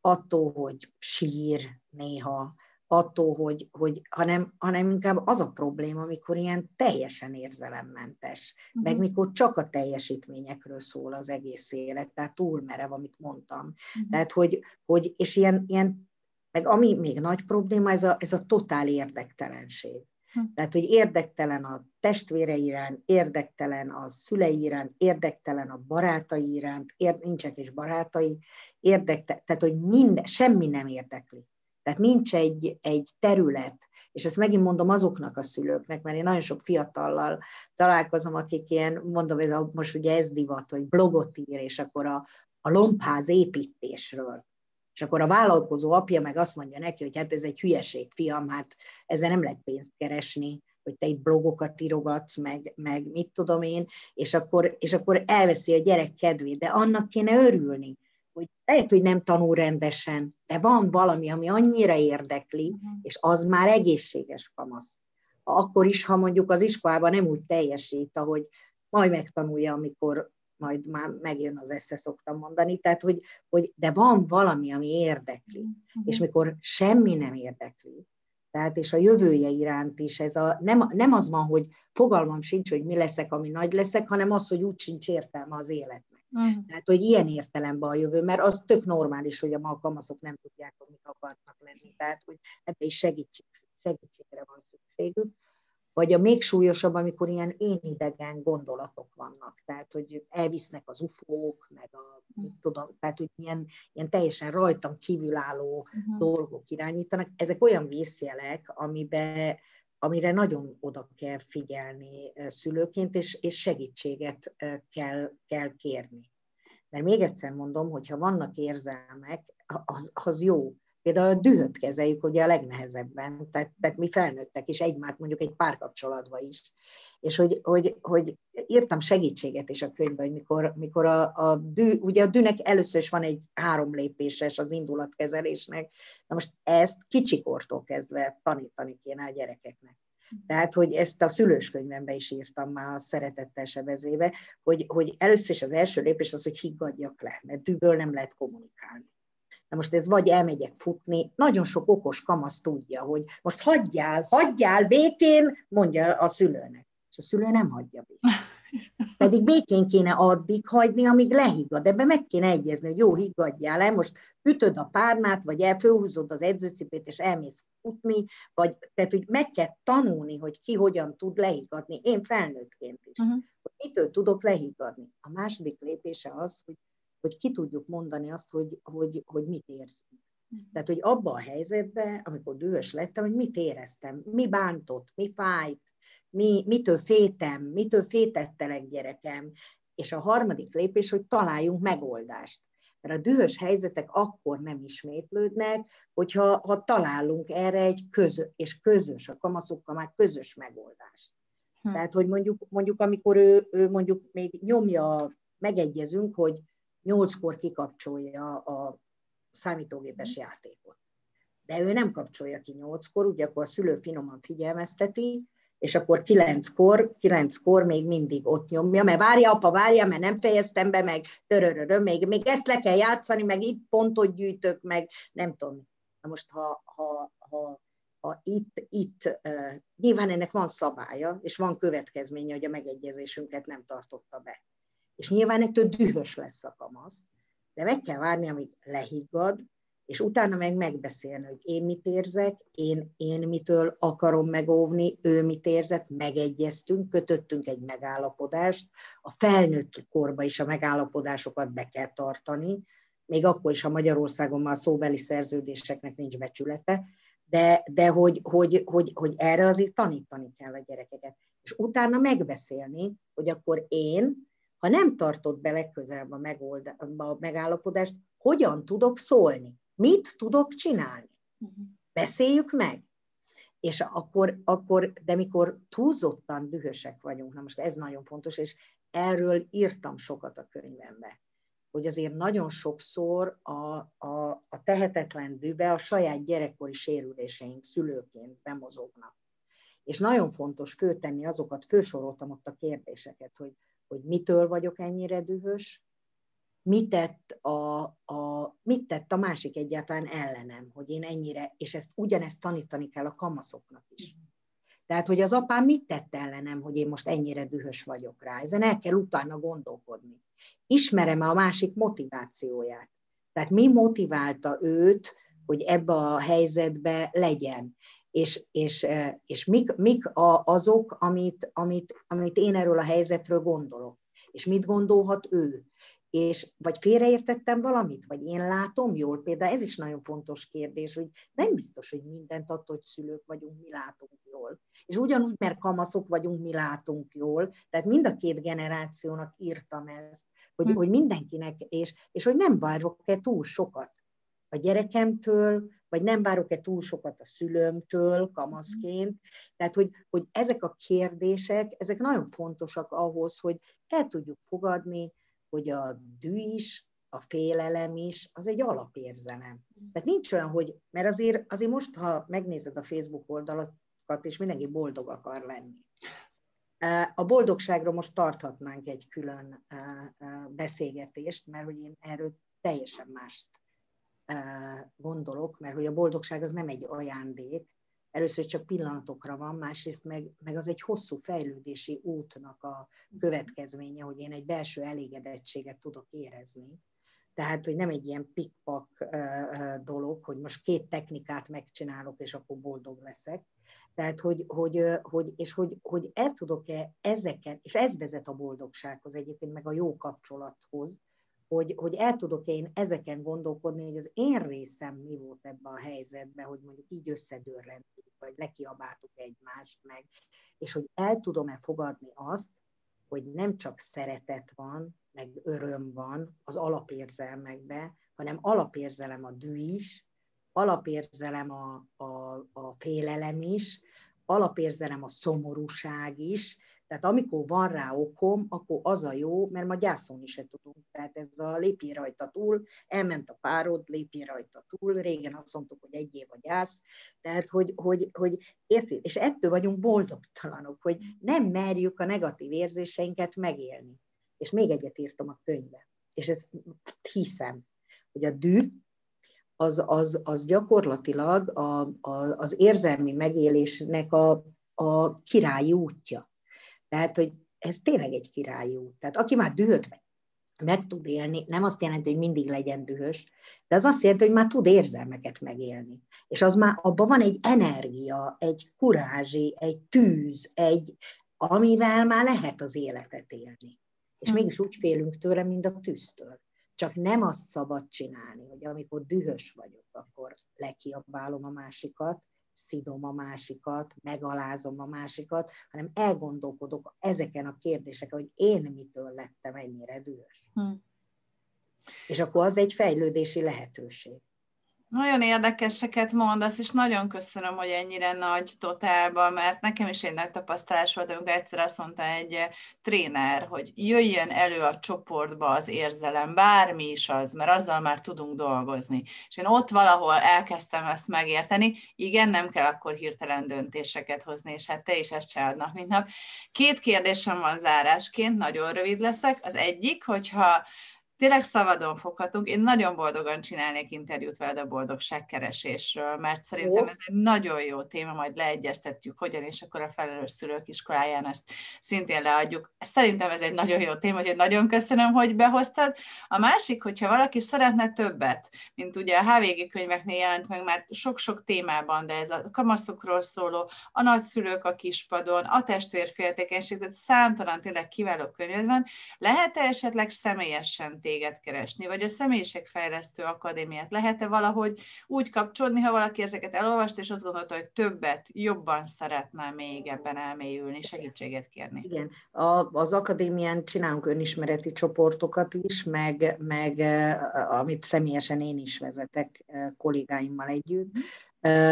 attól, hogy sír néha, attól, hogy, hogy hanem, hanem inkább az a probléma, amikor ilyen teljesen érzelemmentes, uh-huh. meg mikor csak a teljesítményekről szól az egész élet, tehát túlmerev, amit mondtam. Uh-huh. Tehát, hogy, hogy és ilyen, ilyen, meg ami még nagy probléma, ez a, ez a totál érdektelenség. Hm. Tehát, hogy érdektelen a testvére iránt, érdektelen a szülei iránt, érdektelen a barátai iránt, ér, nincsenek is barátai, érdekte, tehát, hogy minden, semmi nem érdekli. Tehát nincs egy, egy terület, és ezt megint mondom azoknak a szülőknek, mert én nagyon sok fiatallal találkozom, akik ilyen, mondom, ez a, most ugye ez divat, hogy blogot ír, és akkor a, a lombház építésről. És akkor a vállalkozó apja meg azt mondja neki, hogy hát ez egy hülyeség, fiam, hát ezzel nem lehet pénzt keresni, hogy te itt blogokat írogatsz, meg, meg mit tudom én, és akkor, és akkor elveszi a gyerek kedvét, de annak kéne örülni, hogy lehet, hogy nem tanul rendesen, de van valami, ami annyira érdekli, uh-huh. és az már egészséges kamasz. Akkor is, ha mondjuk az iskolában nem úgy teljesít, ahogy majd megtanulja, amikor majd már megjön az esze, szoktam mondani, tehát, hogy, hogy de van valami, ami érdekli, uh-huh. és mikor semmi nem érdekli, tehát és a jövője iránt is ez a, nem, nem az van, hogy fogalmam sincs, hogy mi leszek, ami nagy leszek, hanem az, hogy úgy sincs értelme az életnek. Uh-huh. Tehát, hogy ilyen értelemben a jövő, mert az tök normális, hogy a malkamaszok nem tudják, amit akarnak lenni. Tehát, hogy ebbe is segítség, segítségre van szükségük. Vagy a még súlyosabb, amikor ilyen én idegen gondolatok vannak. Tehát, hogy elvisznek az ufók, meg a, mit tudom, tehát, hogy ilyen, ilyen teljesen rajtam kívülálló uh-huh. dolgok irányítanak. Ezek olyan vészjelek, amiben amire nagyon oda kell figyelni szülőként, és, és segítséget kell, kell kérni. Mert még egyszer mondom, hogy ha vannak érzelmek, az, az jó. Például a dühöt kezeljük ugye a legnehezebben, tehát, tehát mi felnőttek, és egymást mondjuk egy párkapcsolatban is. És hogy, hogy, hogy írtam segítséget is a könyvben, hogy mikor, mikor a, a dű, ugye a dűnek először is van egy három lépéses az indulatkezelésnek, na most ezt kicsikortól kezdve tanítani kéne a gyerekeknek. Tehát, hogy ezt a szülőskönyvembe is írtam már a szeretettel sebezvébe, hogy, hogy először is az első lépés az, hogy higgadjak le, mert dűből nem lehet kommunikálni. Na most ez vagy elmegyek futni, nagyon sok okos kamasz tudja, hogy most hagyjál, hagyjál békén, mondja a szülőnek. És a szülő nem hagyja békén. Pedig békén kéne addig hagyni, amíg lehiggad. Ebben meg kéne egyezni, hogy jó, higgadjál el, most ütöd a párnát, vagy elfőhúzod az edzőcipét, és elmész futni, vagy tehát, hogy meg kell tanulni, hogy ki hogyan tud lehiggadni. Én felnőttként is. Uh-huh. Hogy mitől tudok lehiggadni. A második lépése az, hogy, hogy ki tudjuk mondani azt, hogy, hogy, hogy mit érzünk. Uh-huh. Tehát, hogy abba a helyzetben, amikor dühös lettem, hogy mit éreztem, mi bántott, mi fájt, mi, mitől fétem, mitől fétettelek gyerekem. És a harmadik lépés, hogy találjunk megoldást. Mert a dühös helyzetek akkor nem ismétlődnek, hogyha ha találunk erre egy közös, és közös, a kamaszokkal már közös megoldást. Hm. Tehát, hogy mondjuk, mondjuk amikor ő, ő mondjuk még nyomja, megegyezünk, hogy nyolckor kikapcsolja a számítógépes hm. játékot. De ő nem kapcsolja ki nyolckor, ugye akkor a szülő finoman figyelmezteti, és akkor kilenckor, kilenckor még mindig ott nyomja, mert várja, apa, várja, mert nem fejeztem be, meg törörörö, még, még ezt le kell játszani, meg itt pontot gyűjtök, meg nem tudom. Na most, ha, ha, ha, ha itt, itt uh, nyilván ennek van szabálya, és van következménye, hogy a megegyezésünket nem tartotta be. És nyilván ettől dühös lesz a kamasz, de meg kell várni, amíg lehiggad, és utána meg megbeszélni, hogy én mit érzek, én, én mitől akarom megóvni, ő mit érzett, megegyeztünk, kötöttünk egy megállapodást, a felnőtt korba is a megállapodásokat be kell tartani, még akkor is, ha Magyarországon már szóbeli szerződéseknek nincs becsülete, de, de hogy, hogy, hogy, hogy erre azért tanítani kell a gyerekeket. És utána megbeszélni, hogy akkor én, ha nem tartott be legközelebb a, megold, a megállapodást, hogyan tudok szólni. Mit tudok csinálni? Uh-huh. Beszéljük meg. és akkor, akkor, de mikor túlzottan dühösek vagyunk, na most ez nagyon fontos, és erről írtam sokat a könyvembe, hogy azért nagyon sokszor a, a, a tehetetlen dűbe a saját gyerekkori sérüléseink szülőként bemozognak. És nagyon fontos főtenni azokat, fősoroltam ott a kérdéseket, hogy, hogy mitől vagyok ennyire dühös, mit tett a, a, mit tett a másik egyáltalán ellenem, hogy én ennyire, és ezt ugyanezt tanítani kell a kamaszoknak is. Tehát, hogy az apám mit tett ellenem, hogy én most ennyire dühös vagyok rá. Ezen el kell utána gondolkodni. Ismerem-e a másik motivációját? Tehát mi motiválta őt, hogy ebbe a helyzetbe legyen? És, és, és mik, mik a, azok, amit, amit, amit én erről a helyzetről gondolok? És mit gondolhat ő? és vagy félreértettem valamit, vagy én látom jól, például ez is nagyon fontos kérdés, hogy nem biztos, hogy mindent attól, hogy szülők vagyunk, mi látunk jól. És ugyanúgy, mert kamaszok vagyunk, mi látunk jól, tehát mind a két generációnak írtam ezt, hogy, hm. hogy mindenkinek, és, és hogy nem várok-e túl sokat a gyerekemtől, vagy nem várok-e túl sokat a szülőmtől kamaszként. Tehát, hogy, hogy ezek a kérdések, ezek nagyon fontosak ahhoz, hogy el tudjuk fogadni, hogy a dű is, a félelem is, az egy alapérzelem. Tehát nincs olyan, hogy, mert azért, azért most, ha megnézed a Facebook oldalakat, és mindenki boldog akar lenni. A boldogságról most tarthatnánk egy külön beszélgetést, mert hogy én erről teljesen mást gondolok, mert hogy a boldogság az nem egy ajándék, először csak pillanatokra van, másrészt meg, meg az egy hosszú fejlődési útnak a következménye, hogy én egy belső elégedettséget tudok érezni. Tehát, hogy nem egy ilyen pikpak dolog, hogy most két technikát megcsinálok, és akkor boldog leszek. Tehát, hogy, hogy, hogy, és hogy, hogy el tudok-e ezeket, és ez vezet a boldogsághoz egyébként, meg a jó kapcsolathoz, hogy, hogy el tudok én ezeken gondolkodni, hogy az én részem mi volt ebben a helyzetben, hogy mondjuk így összedörrentünk, vagy lekiabáltuk egymást meg, és hogy el tudom-e fogadni azt, hogy nem csak szeretet van, meg öröm van az alapérzelmekben, hanem alapérzelem a dű is, alapérzelem a, a, a félelem is, alapérzelem a szomorúság is, tehát amikor van rá okom, akkor az a jó, mert ma gyászolni se tudunk. Tehát ez a lépj rajta túl, elment a párod, lépj rajta túl, régen azt mondtuk, hogy egy év a gyász, tehát hogy, hogy, hogy érted? És ettől vagyunk boldogtalanok, hogy nem merjük a negatív érzéseinket megélni. És még egyet írtam a könyvbe, és ezt hiszem, hogy a dű, az, az, az gyakorlatilag a, a, az érzelmi megélésnek a, a királyi útja. Tehát, hogy ez tényleg egy királyi út. Tehát aki már dühöt meg, meg tud élni, nem azt jelenti, hogy mindig legyen dühös, de az azt jelenti, hogy már tud érzelmeket megélni. És az már, abban van egy energia, egy kurázsi, egy tűz, egy, amivel már lehet az életet élni. És hm. mégis úgy félünk tőle, mint a tűztől. Csak nem azt szabad csinálni, hogy amikor dühös vagyok, akkor lekiabálom a másikat, szidom a másikat, megalázom a másikat, hanem elgondolkodok ezeken a kérdéseken, hogy én mitől lettem ennyire dühös. Hm. És akkor az egy fejlődési lehetőség. Nagyon érdekeseket mondasz, és nagyon köszönöm, hogy ennyire nagy totálban, mert nekem is egy nagy tapasztalás volt, amikor egyszer azt mondta egy tréner, hogy jöjjön elő a csoportba az érzelem, bármi is az, mert azzal már tudunk dolgozni. És én ott valahol elkezdtem ezt megérteni, igen, nem kell akkor hirtelen döntéseket hozni, és hát te is ezt csinálod nap, mint nap. Két kérdésem van zárásként, nagyon rövid leszek. Az egyik, hogyha tényleg szabadon foghatunk. Én nagyon boldogan csinálnék interjút veled a boldogságkeresésről, mert szerintem ez egy nagyon jó téma, majd leegyeztetjük, hogyan, és akkor a felelős szülők iskoláján ezt szintén leadjuk. Szerintem ez egy nagyon jó téma, hogy nagyon köszönöm, hogy behoztad. A másik, hogyha valaki szeretne többet, mint ugye a HVG könyveknél jelent meg már sok-sok témában, de ez a kamaszokról szóló, a nagyszülők a kispadon, a testvérféltékenység, tehát számtalan tényleg kiváló könyved van, lehet-e esetleg személyesen téged keresni, vagy a Személyiségfejlesztő Akadémiát lehet-e valahogy úgy kapcsolni, ha valaki ezeket elolvast, és azt gondolta, hogy többet, jobban szeretne még ebben elmélyülni, segítséget kérni? Igen, a, az akadémián csinálunk önismereti csoportokat is, meg, meg amit személyesen én is vezetek kollégáimmal együtt.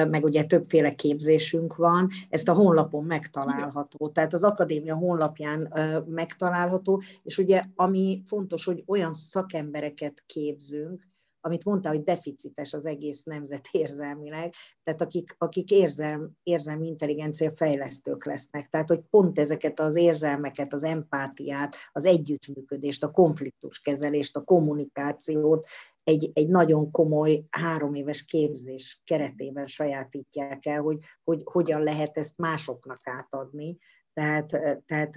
Meg ugye többféle képzésünk van, ezt a honlapon megtalálható, tehát az akadémia honlapján megtalálható, és ugye ami fontos, hogy olyan szakembereket képzünk, amit mondta, hogy deficites az egész nemzet érzelmileg, tehát akik, akik érzelm, érzelmi intelligencia fejlesztők lesznek. Tehát, hogy pont ezeket az érzelmeket, az empátiát, az együttműködést, a konfliktuskezelést, a kommunikációt egy, egy nagyon komoly három éves képzés keretében sajátítják el, hogy, hogy hogyan lehet ezt másoknak átadni. Tehát, tehát,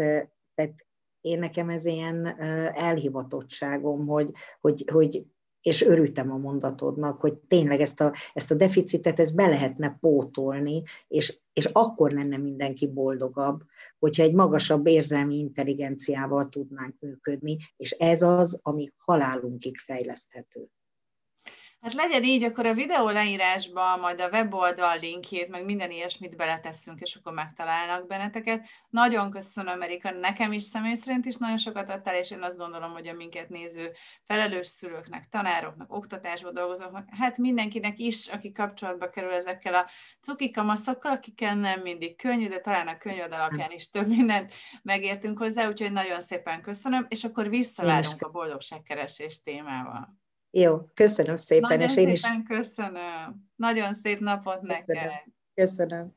tehát én nekem ez ilyen elhivatottságom, hogy, hogy, hogy és örültem a mondatodnak, hogy tényleg ezt a, ezt a deficitet ezt be lehetne pótolni, és, és akkor lenne mindenki boldogabb, hogyha egy magasabb érzelmi intelligenciával tudnánk működni, és ez az, ami halálunkig fejleszthető. Hát legyen így, akkor a videó leírásba majd a weboldal linkjét, meg minden ilyesmit beletesszünk, és akkor megtalálnak benneteket. Nagyon köszönöm, Erika, nekem is személy szerint is nagyon sokat adtál, és én azt gondolom, hogy a minket néző felelős szülőknek, tanároknak, oktatásban dolgozóknak, hát mindenkinek is, aki kapcsolatba kerül ezekkel a cukikamaszokkal, akikkel nem mindig könnyű, de talán a könyved alapján is több mindent megértünk hozzá, úgyhogy nagyon szépen köszönöm, és akkor visszavárunk a boldogságkeresés témával. Jó, köszönöm szépen. Nagyon és én szépen is... köszönöm. Nagyon szép napot köszönöm. neked. Köszönöm.